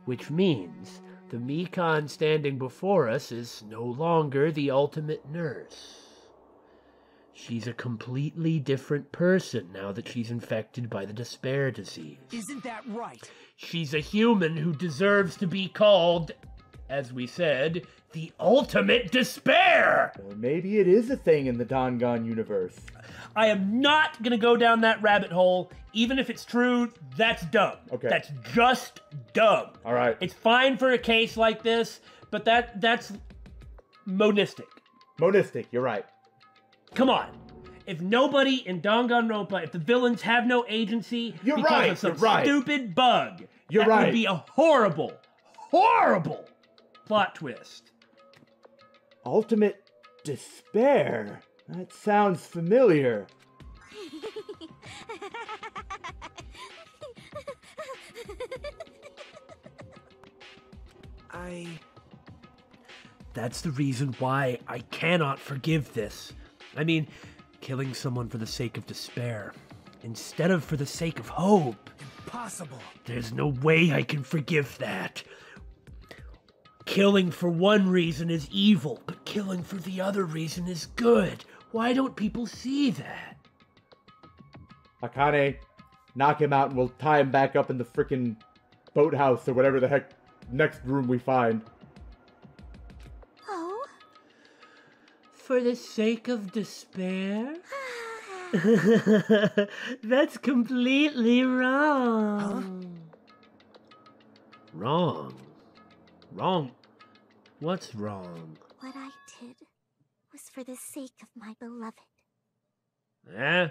Which means the Mikan standing before us is no longer the ultimate nurse. She's a completely different person now that she's infected by the despair disease. Isn't that right? She's a human who deserves to be called, as we said, the ultimate despair! Or maybe it is a thing in the Dongon universe. I am not gonna go down that rabbit hole. Even if it's true, that's dumb. Okay. That's just dumb. All right. It's fine for a case like this, but that that's monistic. Monistic, you're right. Come on. If nobody in Danganronpa, if the villains have no agency You're because right, of some you're right. stupid bug, You're that right. would be a horrible, horrible plot twist. Ultimate despair? That sounds familiar. *laughs* I. That's the reason why I cannot forgive this. I mean, killing someone for the sake of despair, instead of for the sake of hope. Impossible. There's no way I can forgive that. Killing for one reason is evil, but killing for the other reason is good. Why don't people see that? Akane, knock him out and we'll tie him back up in the frickin' boathouse or whatever the heck next room we find. For the sake of despair? *laughs* That's completely wrong. Wrong. Wrong. What's wrong? what I did was for the sake of my beloved. Eh?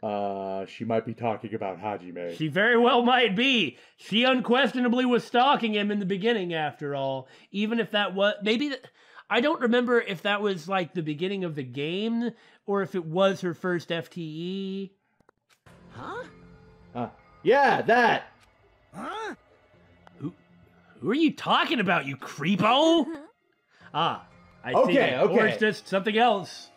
Uh, she might be talking about Hajime. She very well might be. She unquestionably was stalking him in the beginning, after all. Even if that was maybe th- I don't remember if that was like the beginning of the game or if it was her first FTE. Huh? Uh, yeah, that! Huh? Who who are you talking about, you creepo? *laughs* ah, I see. Okay, it. Or okay. it's just something else.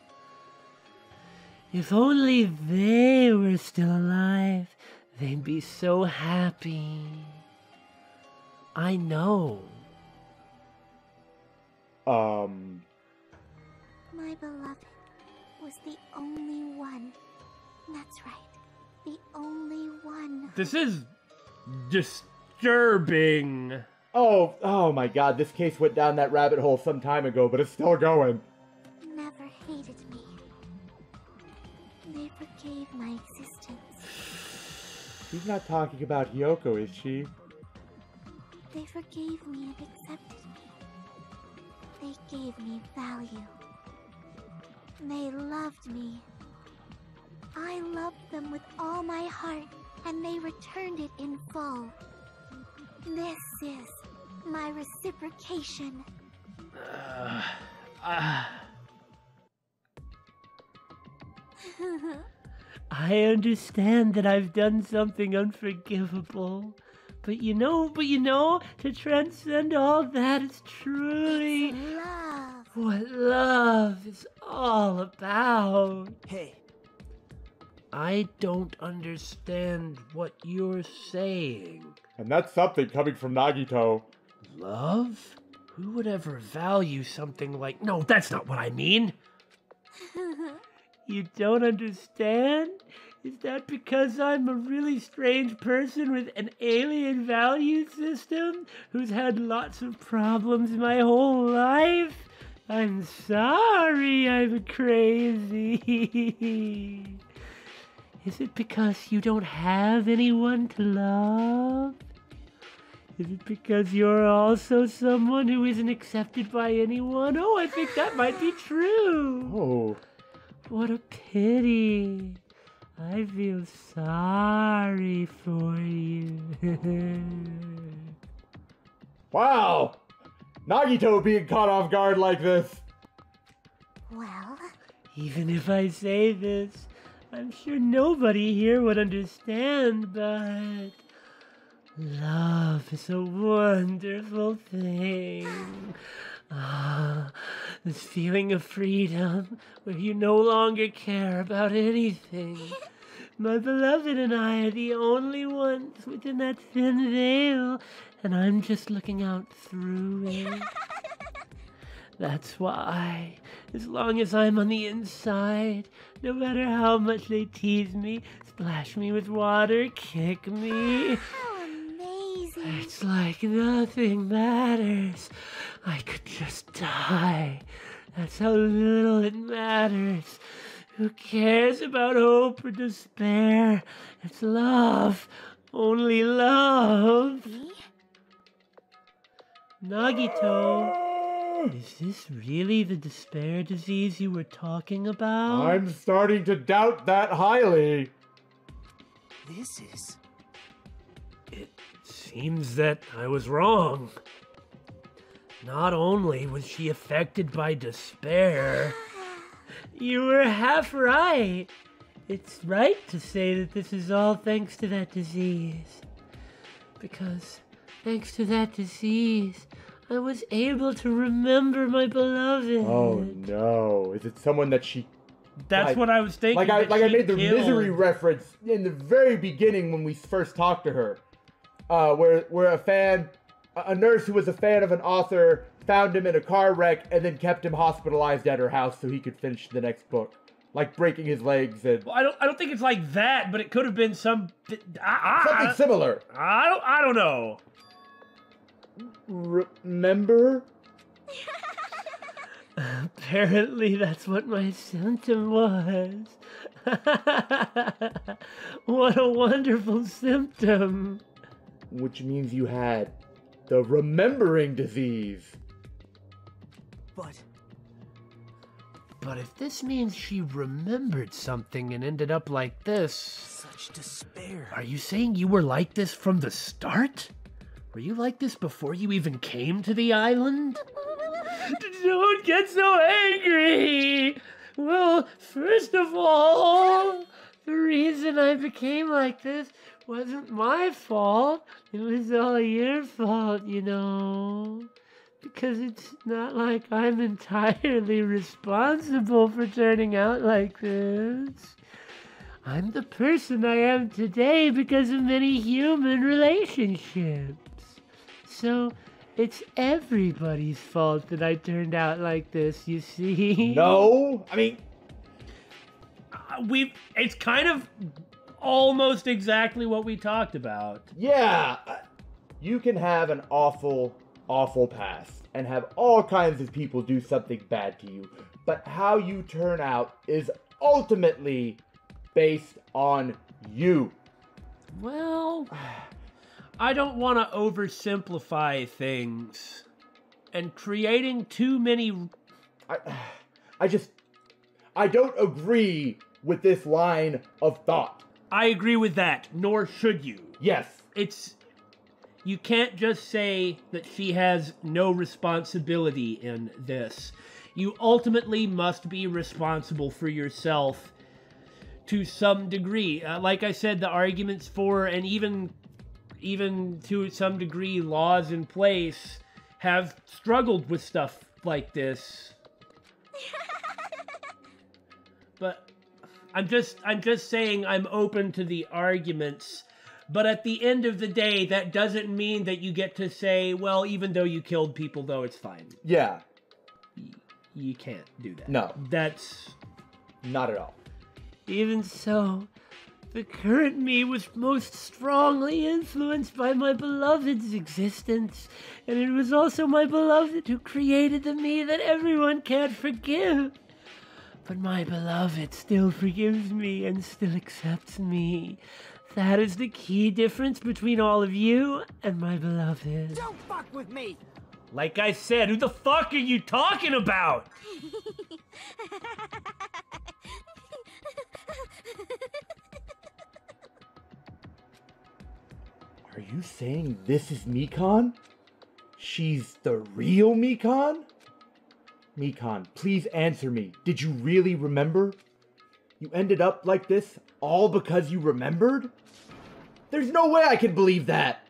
If only they were still alive, they'd be so happy. I know. Um, My beloved was the only one. That's right. The only one. This is disturbing. oh, oh my god, this case went down that rabbit hole some time ago, but it's still going. Never hated me. They forgave my existence. She's not talking about Hiyoko, is she? They forgave me and accepted me. They gave me value. They loved me. I loved them with all my heart, and they returned it in full. This is my reciprocation. Uh, ah. *laughs* I understand that I've done something unforgivable. But you know, but you know, to transcend all that is truly Love. what love is all about. Hey, I don't understand what you're saying. And that's something coming from Nagito. Love? Who would ever value something like. No, that's not what I mean. *laughs* You don't understand? Is that because I'm a really strange person with an alien value system who's had lots of problems my whole life? I'm sorry I'm crazy. *laughs* Is it because you don't have anyone to love? Is it because you're also someone who isn't accepted by anyone? Oh, I think that might be true. Oh, What a pity. I feel sorry for you. *laughs* wow! Nagito being caught off guard like this. well, Even if I say this, I'm sure nobody here would understand, but love is a wonderful thing. *gasps* *laughs* Ah, this feeling of freedom where you no longer care about anything My beloved and I are the only ones within that thin veil, and I'm just looking out through it. *laughs* That's why, as long as I'm on the inside, no matter how much they tease me, splash me with water, kick me. *laughs* it's like nothing matters. I could just die. That's how little it matters. Who cares about hope or despair? It's love. Only love. Me? Nagito, is this really the despair disease you were talking about? I'm starting to doubt that highly. This is. Seems that I was wrong. Not only was she affected by despair, you were half right. It's right to say that this is all thanks to that disease. Because thanks to that disease, I was able to remember my beloved. Oh no! Is it someone that she? That's like- what I was thinking. Like I like I made the killed. misery reference in the very beginning when we first talked to her, uh, where where a fan, a a nurse who was a fan of an author, found him in a car wreck and then kept him hospitalized at her house so he could finish the next book, like breaking his legs and Well, I don't. I don't think it's like that, but it could have been some. I, I, something similar. I don't. I don't know. Remember? *laughs* Apparently, that's what my symptom was. *laughs* what a wonderful symptom. Which means you had the remembering disease. But But if this means she remembered something and ended up like this, such despair. are you saying you were like this from the start? Were you like this before you even came to the island? *laughs* Don't get so angry! Well, first of all, the reason I became like this wasn't my fault. It was all your fault, you know. Because it's not like I'm entirely responsible for turning out like this. I'm the person I am today because of many human relationships. So it's everybody's fault that I turned out like this, you see? No, I mean Uh, we it's kind of almost exactly what we talked about. Yeah, you can have an awful, awful past and have all kinds of people do something bad to you, but how you turn out is ultimately based on you. Well, I don't want to oversimplify things. And creating too many I, I just, I don't agree with this line of thought. I agree with that, nor should you. Yes, It's you can't just say that she has no responsibility in this. You ultimately must be responsible for yourself to some degree. Uh, like I said, the arguments for and even even to some degree laws in place have struggled with stuff like this. *laughs* I'm just I'm just saying I'm open to the arguments. But at the end of the day, that doesn't mean that you get to say, well, even though you killed people, though, it's fine. yeah, You can't do that. No. That's. not at all. Even so, the current me was most strongly influenced by my beloved's existence, and it was also my beloved who created the me that everyone can't forgive. But my beloved still forgives me and still accepts me. That is the key difference between all of you and my beloved. Don't fuck with me! Like I said, who the fuck are you talking about? Are you saying this is Mikan? She's the real Mikan? Mikan, please answer me. Did you really remember? You ended up like this all because you remembered? There's no way I can believe that.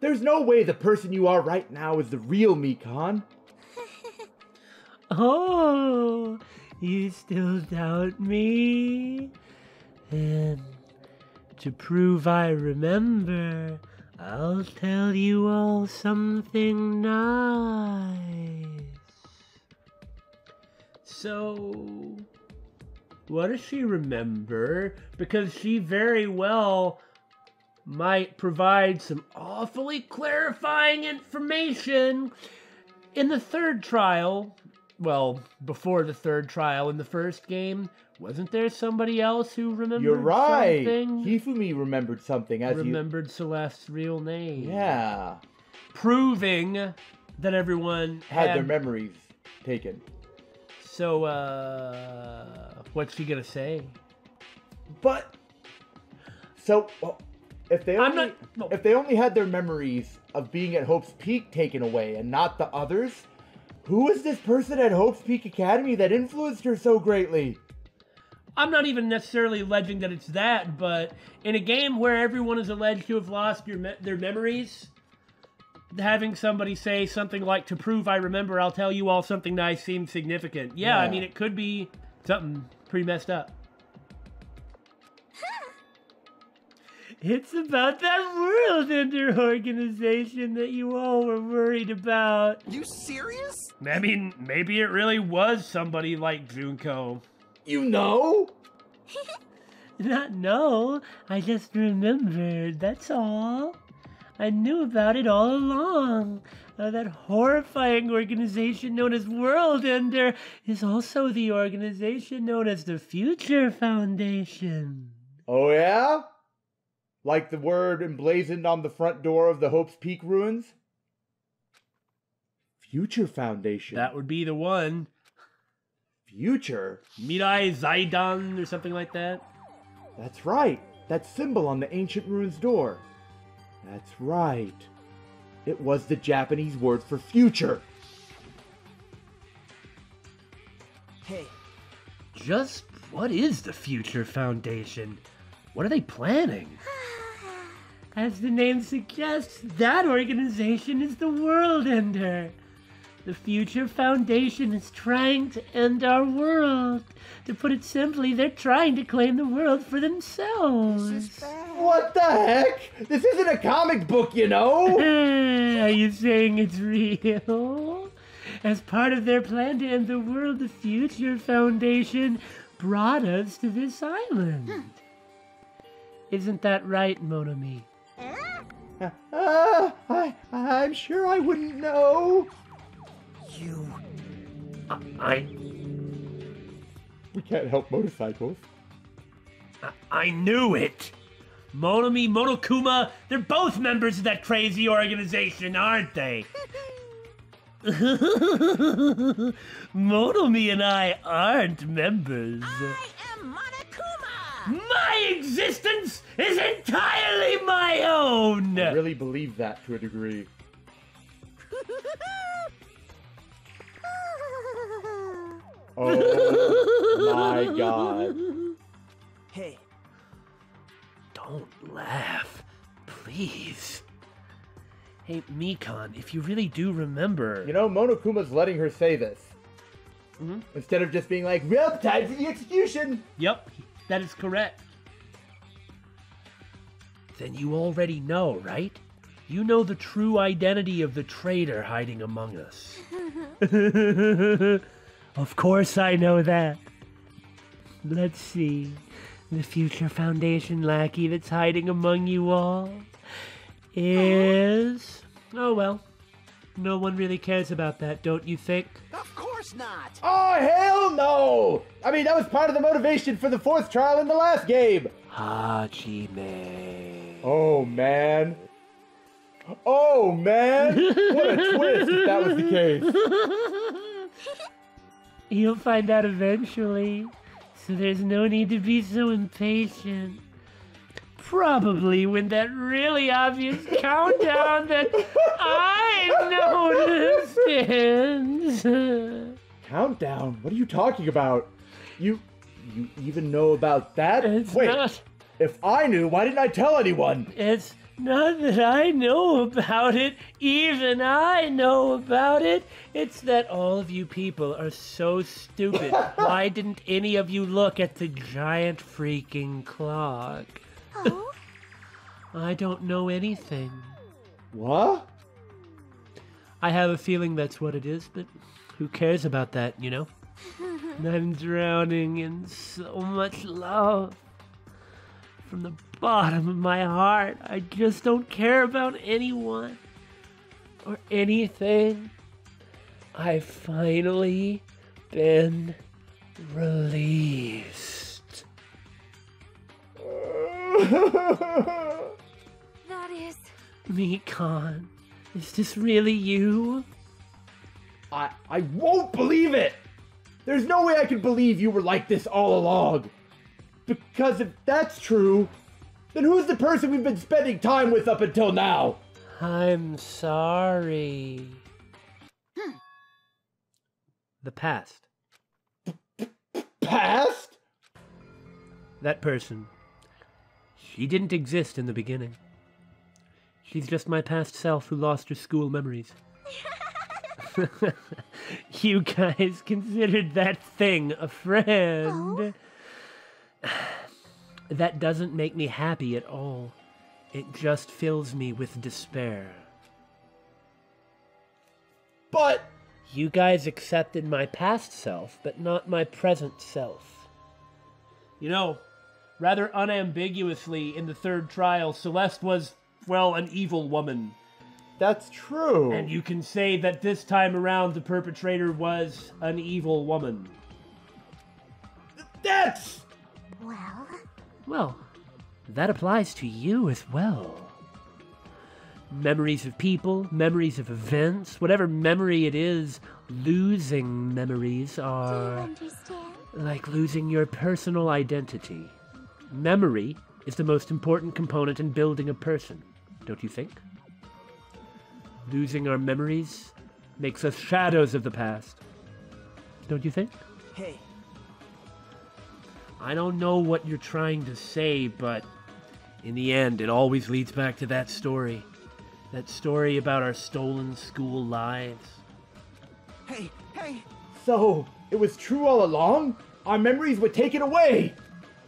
There's no way the person you are right now is the real Mikan. *laughs* Oh, you still doubt me? Then To prove I remember, I'll tell you all something nice. So, what does she remember? Because she very well might provide some awfully clarifying information in the third trial. Well, before the third trial in the first game, wasn't there somebody else who remembered something? You're right. something? Hifumi remembered something as remembered Celeste's real name. Yeah. Proving that everyone Had had, their memories taken. So, uh, what's she gonna say? But so well, if they only not- no. if they only had their memories of being at Hope's Peak taken away and not the others, who is this person at Hope's Peak Academy that influenced her so greatly? I'm not even necessarily alleging that it's that, but in a game where everyone is alleged to have lost your me- their memories, having somebody say something like, "To prove I remember, I'll tell you all something nice," seems significant. Yeah, I mean, it could be something pretty messed up. It's about that World Ender organization that you all were worried about. You serious? I mean, maybe it really was somebody like Junko. You know? *laughs* Not know, I just remembered, that's all. I knew about it all along. Uh, that horrifying organization known as World Ender is also the organization known as the Future Foundation. Oh yeah? Like the word emblazoned on the front door of the Hope's Peak ruins? Future Foundation. That would be the one. Future? Mirai Zaidan or something like that. That's right. That symbol on the ancient ruins door. That's right. It was the Japanese word for future. Hey, Just what is the Future Foundation? What are they planning? *sighs* As the name suggests, that organization is the World Ender. The Future Foundation is trying to end our world. To put it simply, they're trying to claim the world for themselves. What the heck? This isn't a comic book, you know? *laughs* Are you saying it's real? As part of their plan to end the world, the Future Foundation brought us to this island. Isn't that right, Monomi? Ah, I, I'm sure I wouldn't know. You. I We can't help motorcycles. I knew it. Monomi, Monokuma, they're both members of that crazy organization, aren't they? *laughs* Monomi and I aren't members. I am Monokuma! My existence is entirely my own. I really believe that to a degree. *laughs* Oh *laughs* my god. Hey, Don't laugh, please. Hey, Mikan, if you really do remember. You know, Monokuma's letting her say this. Mhm. Instead of just being like, well, time for the execution. Yep, that is correct. Then you already know, right? You know the true identity of the traitor hiding among us. *laughs* *laughs* of course I know that. Let's see. The future Foundation lackey that's hiding among you all is. Oh well. No one really cares about that, don't you think? Of course not. Oh, hell no! I mean, that was part of the motivation for the fourth trial in the last game. Ah, Hajime. Oh, man. Oh, man. What a twist if that was the case. *laughs* You'll find out eventually, so there's no need to be so impatient. Probably when that really obvious countdown that I noticed ends. Countdown? What are you talking about? You. You even know about that? It's Wait, not. if I knew, why didn't I tell anyone? It's not that I know about it, even I know about it. It's that all of you people are so stupid. *laughs* Why didn't any of you look at the giant freaking clock? Oh? *laughs* I don't know anything. What? I have a feeling that's what it is, but who cares about that, you know? *laughs* I'm drowning in so much love. From the bottom of my heart, I just don't care about anyone or anything. I've finally been released. *laughs* That is. Mikan, is this really you? I I won't believe it. There's no way I can believe you were like this all along. Because if that's true, then who's the person we've been spending time with up until now? I'm sorry. The past. Past? That person. She didn't exist in the beginning. She's just my past self who lost her school memories. you guys considered that thing a friend. That doesn't make me happy at all. It just fills me with despair. But You guys accepted my past self, but not my present self. You know, rather unambiguously in the third trial, Celeste was, well, an evil woman. that's true. And you can say that this time around the perpetrator was an evil woman. That's Well, Well, that applies to you as well. Memories of people, memories of events, whatever memory it is, losing memories are like losing your personal identity. Memory is the most important component in building a person, don't you think? Losing our memories makes us shadows of the past, don't you think? Hey, I don't know what you're trying to say, but in the end, it always leads back to that story. That story about our stolen school lives. Hey, hey! so. It was true all along. Our memories were taken away.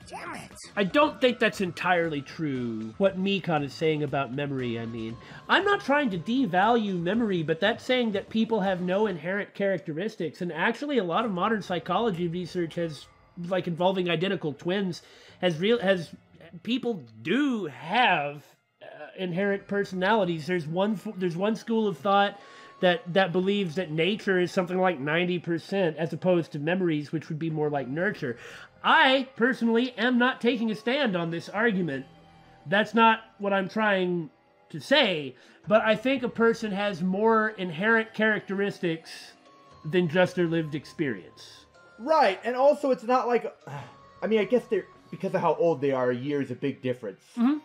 Damn it! I don't think that's entirely true. What Mikan is saying about memory, I mean. I'm not trying to devalue memory, but that's saying that people have no inherent characteristics. And actually, a lot of modern psychology research has, like involving identical twins, has real has people do have uh, inherent personalities. There's one there's one school of thought that that believes that nature is something like 90% as opposed to memories which would be more like nurture. I personally am not taking a stand on this argument. That's not what I'm trying to say, but I think a person has more inherent characteristics than just their lived experience. Right, and also it's not like. *sighs* I mean, I guess they're because of how old they are. A year is a big difference. Mhm.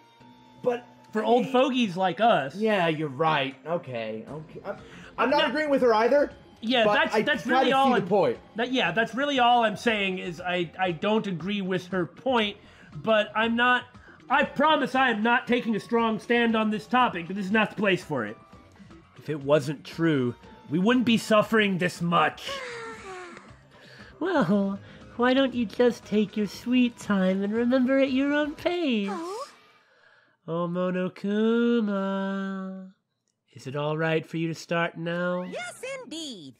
But For old fogies like us, yeah, you're right. Okay, okay. I'm, I'm not agreeing with her either. yeah, that's I that's really all. the I'm- point. That, yeah, that's really all I'm saying is I, I don't agree with her point, but I'm not. I promise I am not taking a strong stand on this topic, but this is not the place for it. If it wasn't true, we wouldn't be suffering this much. Well, why don't you just take your sweet time and remember at your own pace? Oh? Oh, Monokuma. Is it all right for you to start now? Yes, indeed.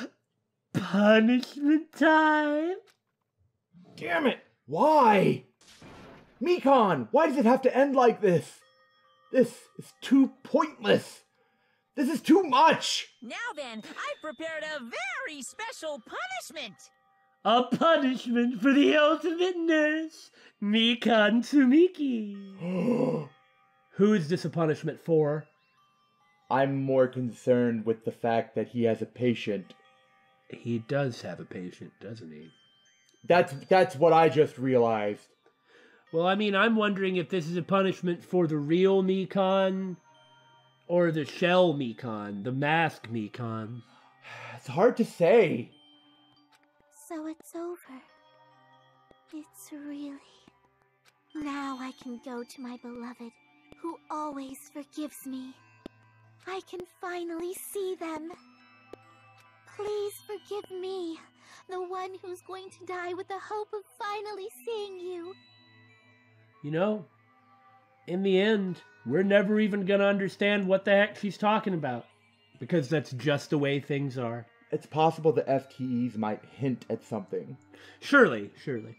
*gasps* Punishment time? Damn it! Why? Mikan, why does it have to end like this? This is too pointless. This is too much. Now then, I've prepared a very special punishment. A punishment for the ultimate nurse, Mikan Tsumiki. *gasps* Who is this a punishment for? I'm more concerned with the fact that he has a patient. He does have a patient, doesn't he? That's that's what I just realized. Well, I mean, I'm wondering if this is a punishment for the real Mikan or the shell Mikan, the mask Mikan. It's hard to say. So it's over. It's really. Now I can go to my beloved, who always forgives me. I can finally see them. Please forgive me, the one who's going to die with the hope of finally seeing you. You know, in the end, we're never even going to understand what the heck she's talking about. Because that's just the way things are. It's possible the FTEs might hint at something. Surely, surely.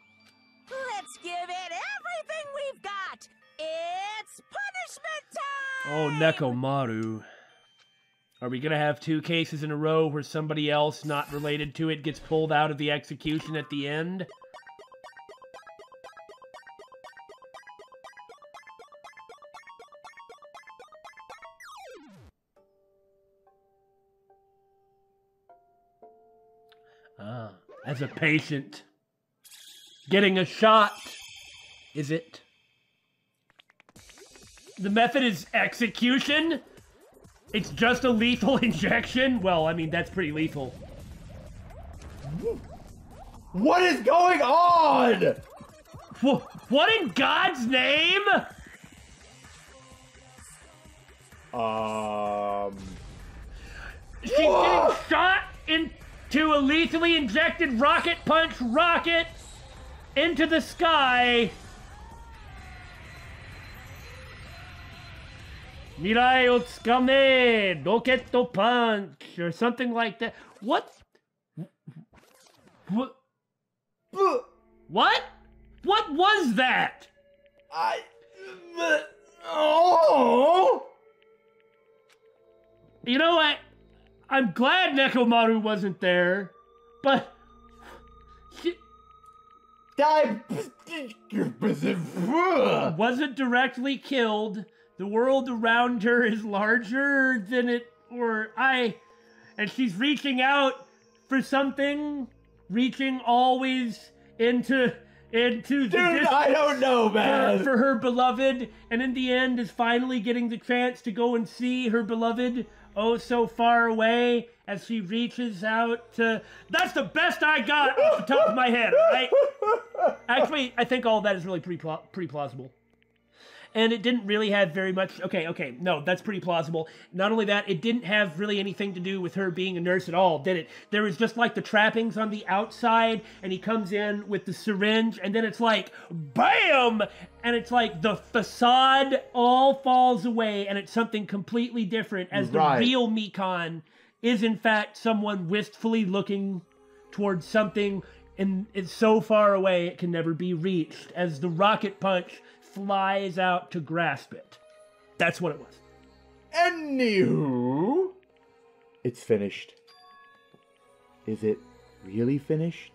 Let's give it everything we've got. It's punishment time. Oh, Nekomaru. Are we going to have two cases in a row where somebody else not related to it gets pulled out of the execution at the end? As a patient, getting a shot, is it? The method is execution? It's just a lethal *laughs* injection? Well, I mean, that's pretty lethal. What is going on? What in God's name? Um. She's getting shot into a lethally injected rocket punch rocket into the sky. Mirai o tsukame, rocket punch, or something like that. What? What? What? What was that? I. Oh! You know what? I'm glad Nekomaru wasn't there, but she I. *laughs* wasn't directly killed. The world around her is larger than it, or I, and she's reaching out for something, reaching always into into the Dude, I don't know, for, man. for her beloved, and in the end is finally getting the chance to go and see her beloved oh so far away as she reaches out to. That's the best I got off the top of my head, right? *laughs* Actually, I think all that is really pretty, pla- pretty plausible. And it didn't really have very much. Okay, okay, no, that's pretty plausible. Not only that, it didn't have really anything to do with her being a nurse at all, did it? There was just like the trappings on the outside, and he comes in with the syringe, and then it's like, BAM! And it's like the facade all falls away, and it's something completely different as the real Mikan is, in fact, someone wistfully looking towards something and it's so far away it can never be reached as the rocket punch flies out to grasp it. That's what it was. Anywho, it's finished. Is it really finished?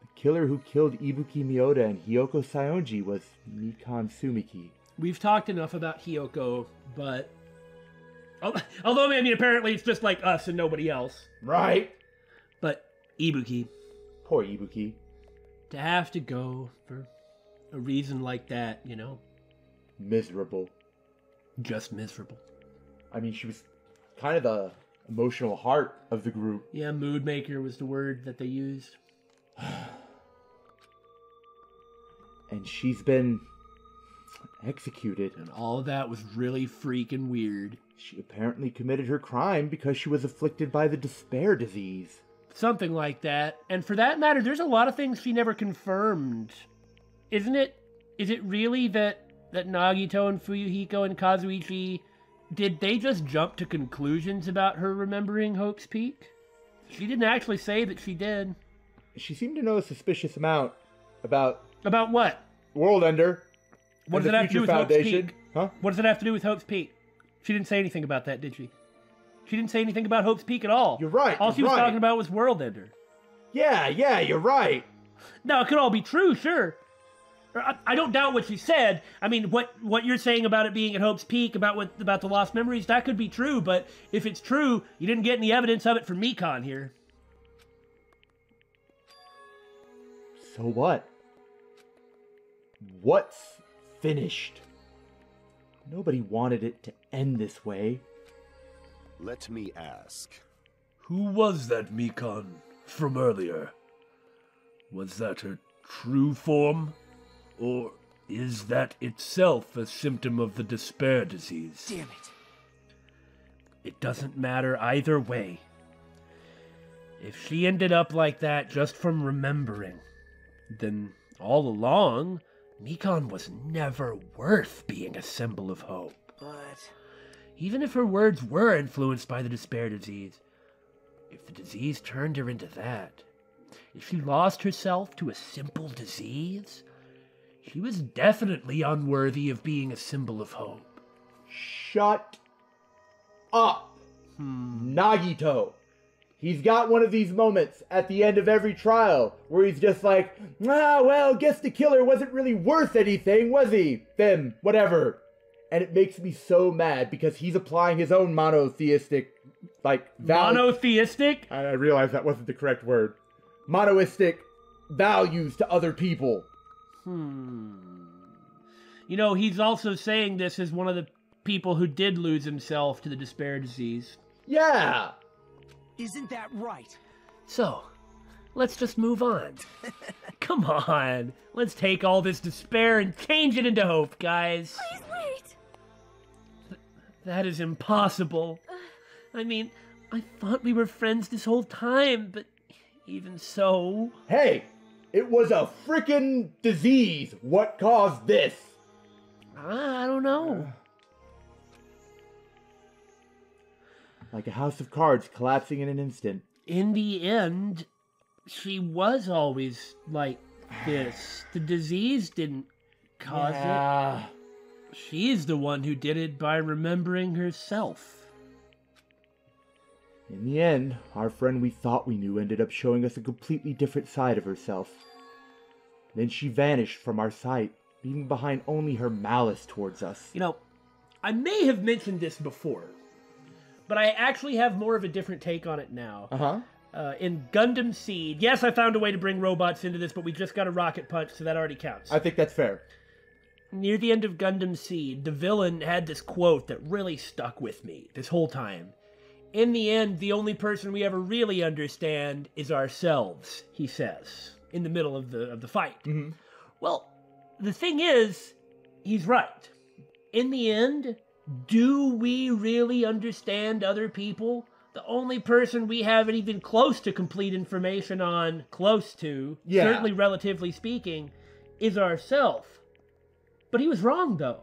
The killer who killed Ibuki Mioda and Hiyoko Saionji was Mikan Tsumiki. We've talked enough about Hiyoko, but oh, although I mean apparently it's just like us and nobody else. Right? But Ibuki Poor Ibuki. to have to go for a reason like that, you know, Miserable. just miserable. I mean, she was kind of the emotional heart of the group. Yeah, mood maker was the word that they used. *sighs* And she's been executed. And all of that was really freaking weird. She apparently committed her crime because she was afflicted by the despair disease. Something like that. And for that matter, there's a lot of things she never confirmed. Isn't it? Is it really that that Nagito and Fuyuhiko and Kazuichi did they just jump to conclusions about her remembering Hope's Peak? She didn't actually say that she did. She seemed to know a suspicious amount about About what? World Ender. What does it have to do with Hope's Peak? Huh? What does it have to do with Hope's Peak? She didn't say anything about that, did she? She didn't say anything about Hope's Peak at all. You're right. All she was right. talking about was World Ender. Yeah, yeah, you're right. Now, it could all be true, sure. I, I don't doubt what she said. I mean, what what you're saying about it being at Hope's Peak, about what about the lost memories, that could be true. But if it's true, you didn't get any evidence of it from Mikan here. So what? What's finished? Nobody wanted it to end this way. Let me ask. Who was that Mikan from earlier? Was that her true form? Or is that itself a symptom of the despair disease? Damn it. It doesn't matter either way. If she ended up like that just from remembering, then all along Mikan was never worth being a symbol of hope. But Even if her words were influenced by the despair disease, if the disease turned her into that, if she lost herself to a simple disease, she was definitely unworthy of being a symbol of hope. Shut up, Nagito. He's got one of these moments at the end of every trial where he's just like, ah, well, guess the killer wasn't really worth anything, was he? Then, whatever. And it makes me so mad because he's applying his own monotheistic, like, val- Monotheistic? I I realize that wasn't the correct word. Monoistic values to other people. Hmm. You know, he's also saying this as one of the people who did lose himself to the despair disease. Yeah. isn't that right? So, let's just move on. *laughs* Come on. Let's take all this despair and change it into hope, guys. Please wait. That is impossible. I mean, I thought we were friends this whole time, but even so. Hey, it was a frickin' disease. What caused this? Ah, I don't know. Like a house of cards collapsing in an instant. In the end, she was always like this. The disease didn't cause Yeah. it. She's the one who did it by remembering herself. In the end, our friend we thought we knew ended up showing us a completely different side of herself. Then she vanished from our sight, leaving behind only her malice towards us. You know, I may have mentioned this before, but I actually have more of a different take on it now. Uh-huh. Uh, in Gundam Seed, yes, I found a way to bring robots into this, but we just got a rocket punch, so that already counts. I think that's fair. Near the end of Gundam Seed, the villain had this quote that really stuck with me this whole time. In the end, the only person we ever really understand is ourselves, he says, in the middle of the of the fight. Mhm. Well, the thing is, he's right. In the end, do we really understand other people? The only person we have even close to complete information on, close to, Yeah. certainly relatively speaking, is ourself. But he was wrong, though.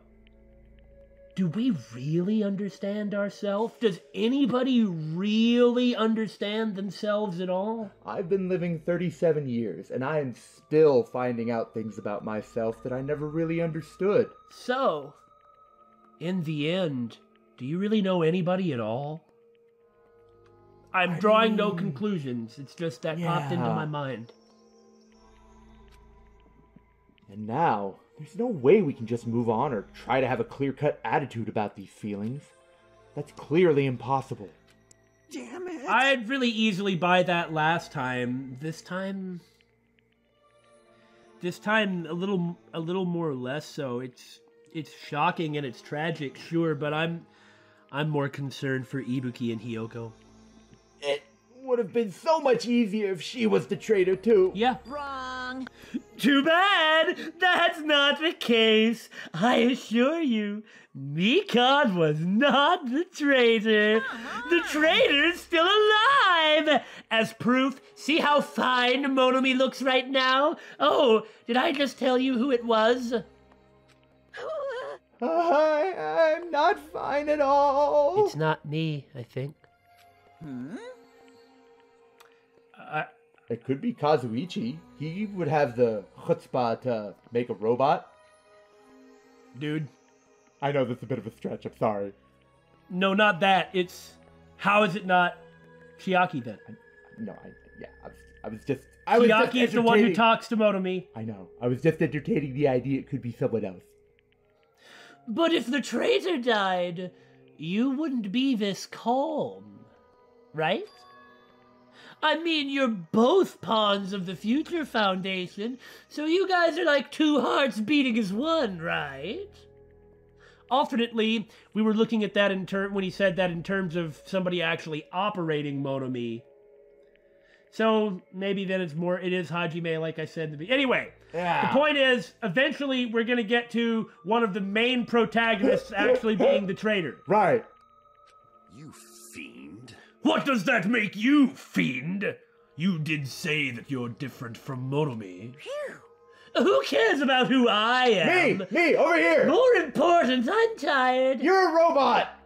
Do we really understand ourselves? Does anybody really understand themselves at all? I've been living 37 years, and I am still finding out things about myself that I never really understood. So, in the end, do you really know anybody at all? I'm drawing no conclusions. It's just that popped into my mind. And now, there's no way we can just move on or try to have a clear cut attitude about these feelings. That's clearly impossible. Damn it! I'd really easily buy that last time. This time this time a little a little more or less so. It's it's shocking and it's tragic, sure, but I'm I'm more concerned for Ibuki and Hiyoko. It would have been so much easier if she was the traitor, too. Yeah. Wrong. Too bad! That's not the case. I assure you, Mikan was not the traitor. The traitor's still alive! As proof, see how fine Monomi looks right now? Oh, did I just tell you who it was? I, I'm not fine at all. It's not me, I think. Hmm? I, It could be Kazuichi. He would have the chutzpah to make a robot. dude, I know that's a bit of a stretch. I'm sorry. no, not that. It's how is it not Chiaki then? No, I yeah, I was, I was just. I was just Chiaki is the one who talks to Monomi. I know. I was just entertaining the idea it could be someone else. But if the traitor died, you wouldn't be this calm, right? I mean, you're both pawns of the Future Foundation, so you guys are like two hearts beating as one, right? Alternately, we were looking at that in term when he said that in terms of somebody actually operating Monomi. So maybe then it's more it is Hajime, like I said. To be anyway. Yeah. The point is, eventually we're gonna get to one of the main protagonists *laughs* actually being the traitor. Right. You fiend. What does that make you, fiend? You did say that you're different from Monomi. Phew. Who cares about who I am? Me, me, over here. More important, I'm tired. You're a robot.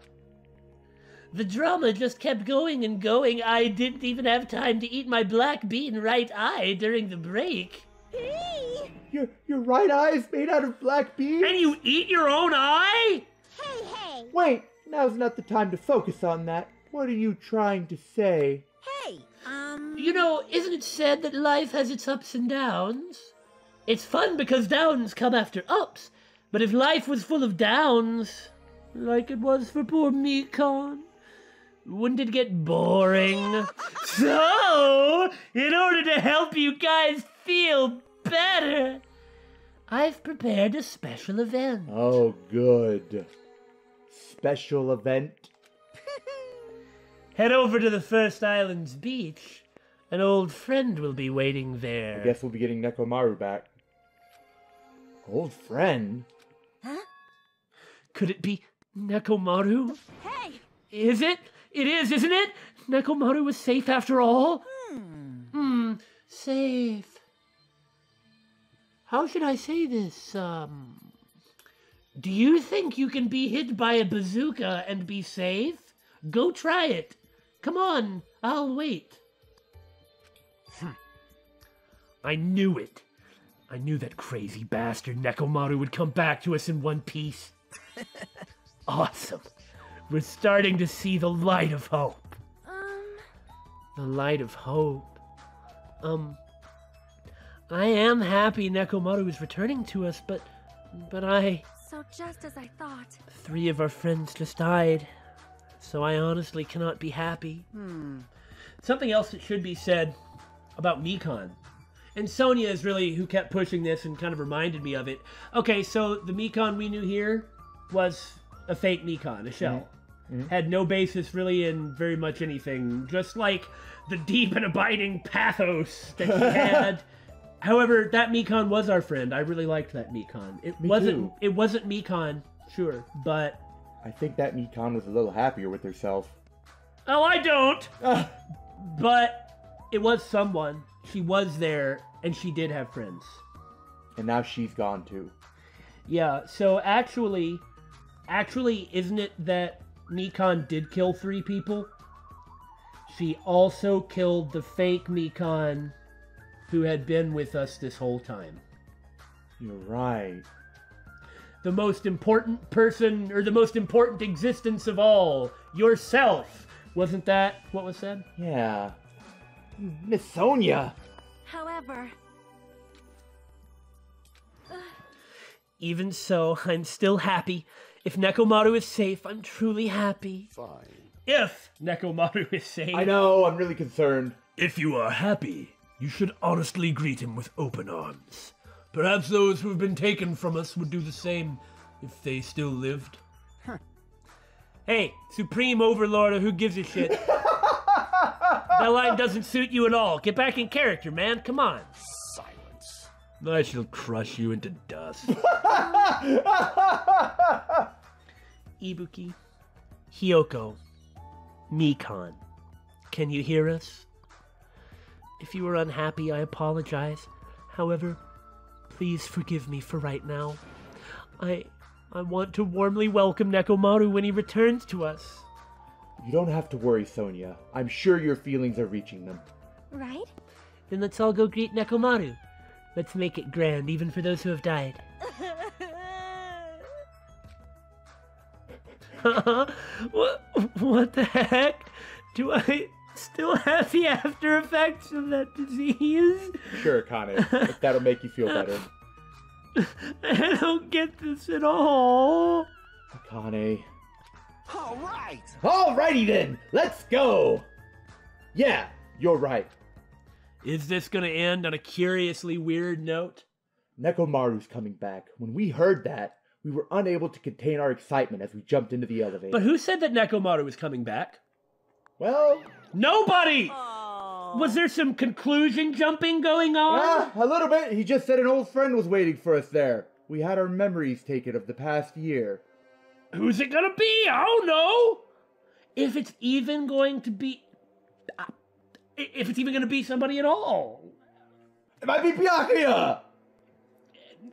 The drama just kept going and going. I didn't even have time to eat my black bean right eye during the break. Hey! Your your right eye is made out of black beans. And you eat your own eye? Hey, hey! Wait, now's not the time to focus on that. What are you trying to say? Hey, um... You know, isn't it said that life has its ups and downs? It's fun because downs come after ups. But if life was full of downs, like it was for poor Mikan, wouldn't it get boring? so, in order to help you guys feel better, I've prepared a special event. Oh, good. Special event. Head over to the First Islands beach. An old friend will be waiting there. I guess we'll be getting Nekomaru back. Old friend? Huh? Could it be Nekomaru? Hey! Is it? It is, isn't it? Nekomaru was safe after all? Hmm. Hmm, safe. How should I say this? Um. Do you think you can be hit by a bazooka and be safe? Go try it. Come on, I'll wait. Hmm. I knew it. I knew that crazy bastard Nekomaru would come back to us in one piece. *laughs* awesome. We're starting to see the light of hope. Um, The light of hope. Um, I am happy Nekomaru is returning to us, but, but I, so just as I thought. three of our friends just died, so I honestly cannot be happy. Hmm. Something else that should be said about Mikan. And Sonia is really who kept pushing this and kind of reminded me of it. Okay, so the Mikan we knew here was a fake Mikan, a shell. Had no basis really in very much anything, just like the deep and abiding pathos that she *laughs* had. However, that Mikan was our friend. I really liked that Mikan. It Me wasn't too. it wasn't Mikan, sure, but I think that Mikan was a little happier with herself. Oh, I don't. *laughs* Ah, But it was someone. She was there, and she did have friends. and now she's gone too. Yeah. So actually, actually, isn't it that Mikan did kill three people? She also killed the fake Mikan, who had been with us this whole time. You're right. The most important person, or the most important existence of all, yourself. Wasn't that what was said? Yeah. Miss Sonia! However, Even so, I'm still happy. If Nekomaru is safe, I'm truly happy. Fine. If Nekomaru is safe. I know, I'm really concerned. If you are happy, you should honestly greet him with open arms. Perhaps those who have been taken from us would do the same if they still lived. Hey, Supreme Overlord, who gives a shit? that line doesn't suit you at all. Get back in character, man. Come on. Silence. I shall crush you into dust. *laughs* Ibuki, Hiyoko, Mikan, can you hear us? If you are unhappy, I apologize. However, please forgive me for right now. I I want to warmly welcome Nekomaru when he returns to us. You don't have to worry, Sonia. I'm sure your feelings are reaching them. Right? Then let's all go greet Nekomaru. Let's make it grand, even for those who have died. *laughs* *laughs* what, what the heck? Do I still have the after effects of that disease? Sure, Connie. if that'll make you feel better. *laughs* I don't get this at all. Connie. All right. Alrighty then, let's go! Yeah, you're right. Is this gonna end on a curiously weird note? Nekomaru's coming back. When we heard that, we were unable to contain our excitement as we jumped into the elevator. But who said that Nekomaru was coming back? Well, Nobody! Was there some conclusion jumping going on? yeah, a little bit. He just said an old friend was waiting for us there. We had our memories taken of the past year. Who's it gonna be? I don't know. If it's even going to be. uh, If it's even gonna be somebody at all. It might be Byakuya!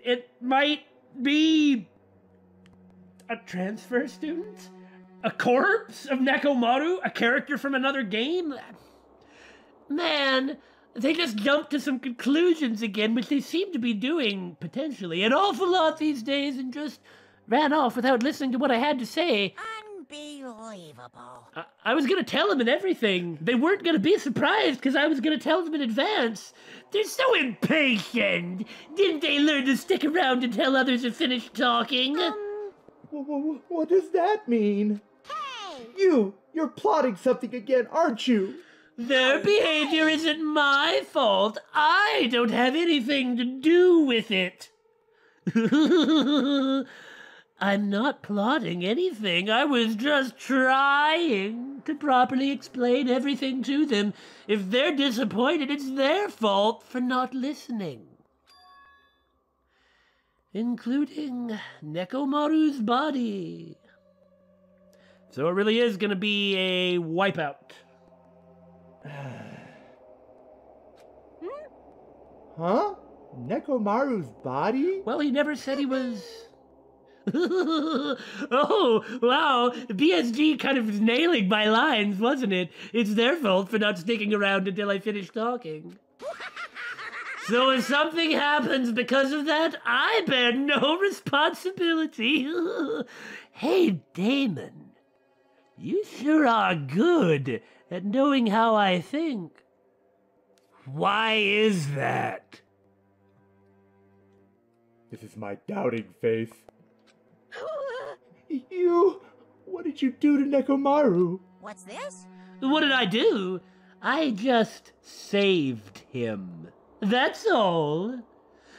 it might be a transfer student? A corpse of Nekomaru? A character from another game? Man, they just jumped to some conclusions again, which they seem to be doing, potentially, an awful lot these days, and just ran off without listening to what I had to say. Unbelievable. I, I was gonna tell them and everything. They weren't gonna be surprised because I was gonna tell them in advance. They're so impatient. Didn't they learn to stick around until others have finished talking? Um, wh- wh- What does that mean? You, you're plotting something again, aren't you? Their behavior isn't my fault. I don't have anything to do with it. *laughs* I'm not plotting anything. I was just trying to properly explain everything to them. If they're disappointed, it's their fault for not listening. Including Nekomaru's body. So it really is going to be a wipeout. *sighs* Huh? Nekomaru's body? Well, he never said he was. *laughs* oh, wow. BSG kind of nailing my lines, wasn't it? It's their fault for not sticking around until I finish talking. *laughs* so if something happens because of that, I bear no responsibility. *laughs* hey, Damon. You sure are good at knowing how I think. Why is that? This is my doubting faith. *laughs* You, what did you do to Nekomaru? What's this? What did I do? I just saved him. That's all.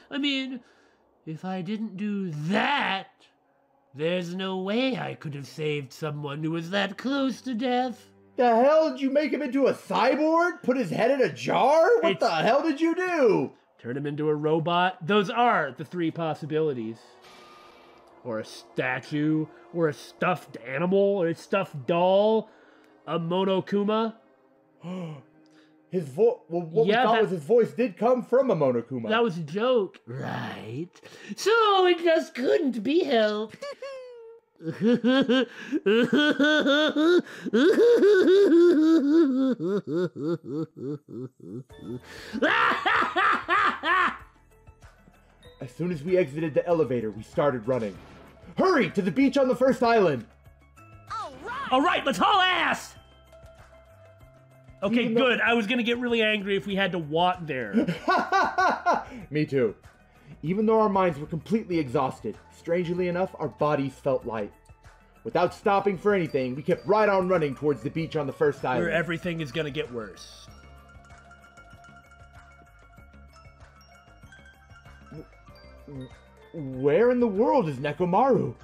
I mean, if I didn't do that, there's no way I could have saved someone who was that close to death. The hell did you make him into a cyborg? Put his head in a jar? What It's- the hell did you do? Turn him into a robot. Those are the three possibilities. Or a statue, or a stuffed animal, or a stuffed doll, a Monokuma. *gasps* *gasps* *gasps* His voice, well, what Yeah, we thought that- was his voice did come from a Monokuma. That was a joke. Right. So it just couldn't be helped. *laughs* *laughs* As soon as we exited the elevator, we started running. Hurry to the beach on the first island. All right, let's haul ass. Okay, Even though- good. I was gonna get really angry if we had to walk there. *laughs* Me too. Even though our minds were completely exhausted, strangely enough, our bodies felt light. Without stopping for anything, we kept right on running towards the beach on the first island. where everything is gonna get worse. Where in the world is Nekomaru?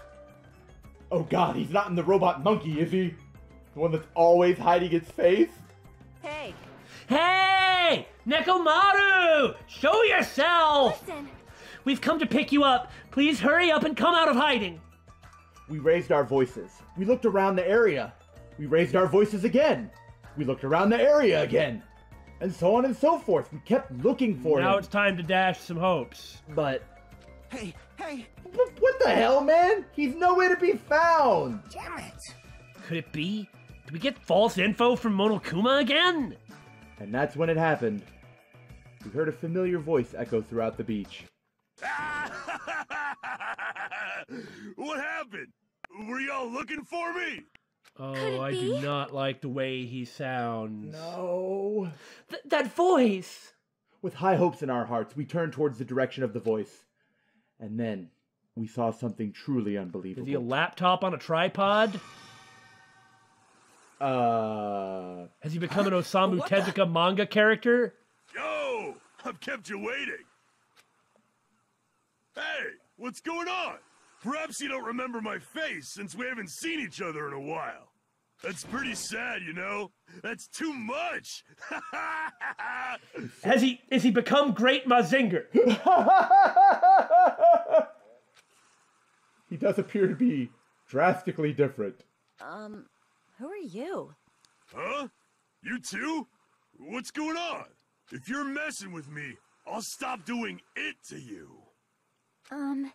Oh god, he's not in the robot monkey, is he? The one that's always hiding its face? Hey, Hey, Nekomaru, show yourself. Listen, We've come to pick you up. Please hurry up and come out of hiding. We raised our voices. We looked around the area. We raised our voices again. We looked around the area again. And so on and so forth. We kept looking for now him. Now it's time to dash some hopes. But Hey, hey, what the hell, man? He's nowhere to be found. Damn it. Could it be? Did we get false info from Monokuma again? And that's when it happened. We heard a familiar voice echo throughout the beach. *laughs* what happened? Were y'all looking for me? Oh, I be? do not like the way he sounds. No. Th- that voice! With high hopes in our hearts, we turned towards the direction of the voice. And then we saw something truly unbelievable. Is unbelievable. he a laptop on a tripod? Uh, Has he become an Osamu What the- Tezuka manga character? Yo, I've kept you waiting. Hey, what's going on? Perhaps you don't remember my face since we haven't seen each other in a while. That's pretty sad, you know? That's too much. *laughs* Has he is he become Great Mazinger? *laughs* he does appear to be drastically different. um, who are you? huh? You too? What's going on? If you're messing with me, I'll stop doing it to you. Um,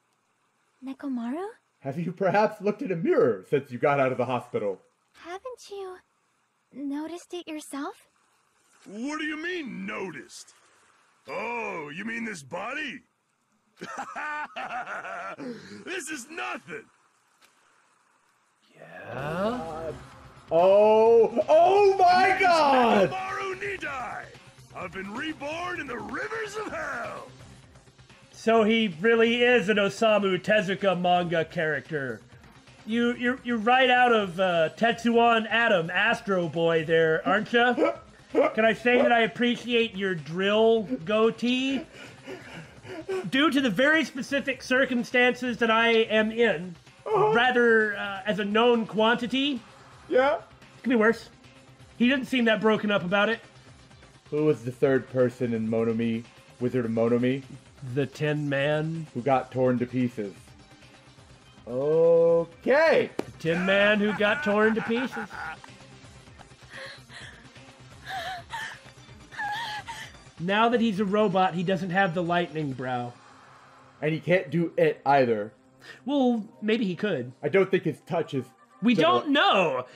Nekomaru? Have you perhaps looked in a mirror since you got out of the hospital? Haven't you noticed it yourself? What do you mean, noticed? Oh, you mean this body? *laughs* this is nothing! Yeah? Oh, oh my god! I've been reborn in the rivers of hell! So he really is an Osamu Tezuka manga character. You you're you're right out of uh, Tetsuwan Atom Astro Boy there, aren't you? Can I say that I appreciate your drill goatee? Due to the very specific circumstances that I am in, rather uh, as a known quantity. Yeah. It could be worse. He didn't seem that broken up about it. Who was the third person in Monomi, Wizard of Monomi? The Tin Man. Who got torn to pieces. Okay. The Tin Man who got torn to pieces. Now that he's a robot, he doesn't have the lightning brow. And he can't do it either. Well, maybe he could. I don't think his touch is. We similar. don't know.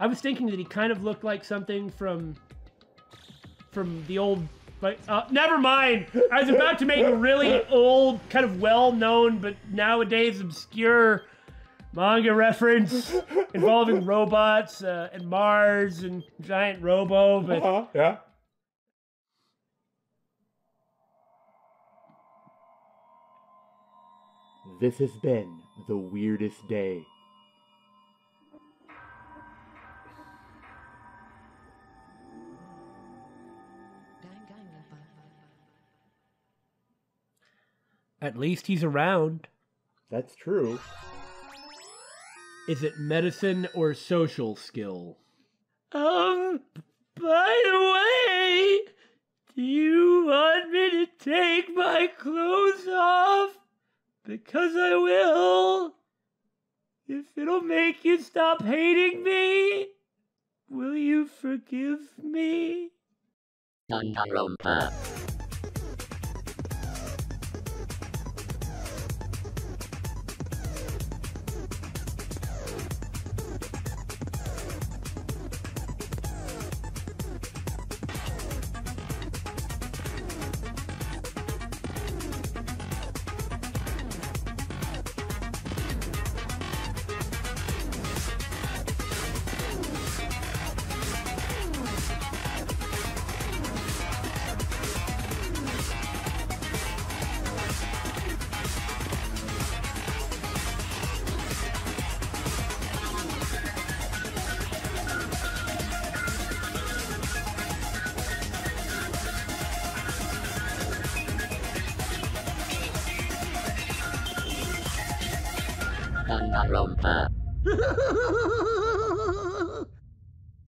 I was thinking that he kind of looked like something from from the old like uh, never mind. I was about to make a really old, kind of well-known but nowadays obscure manga reference involving robots uh, and Mars and giant robo, but Uh-huh, yeah. This has been the weirdest day. at least he's around. That's true. Is it medicine or social skill? Um, by the way, do you want me to take my clothes off? Because I will. If it'll make you stop hating me, will you forgive me?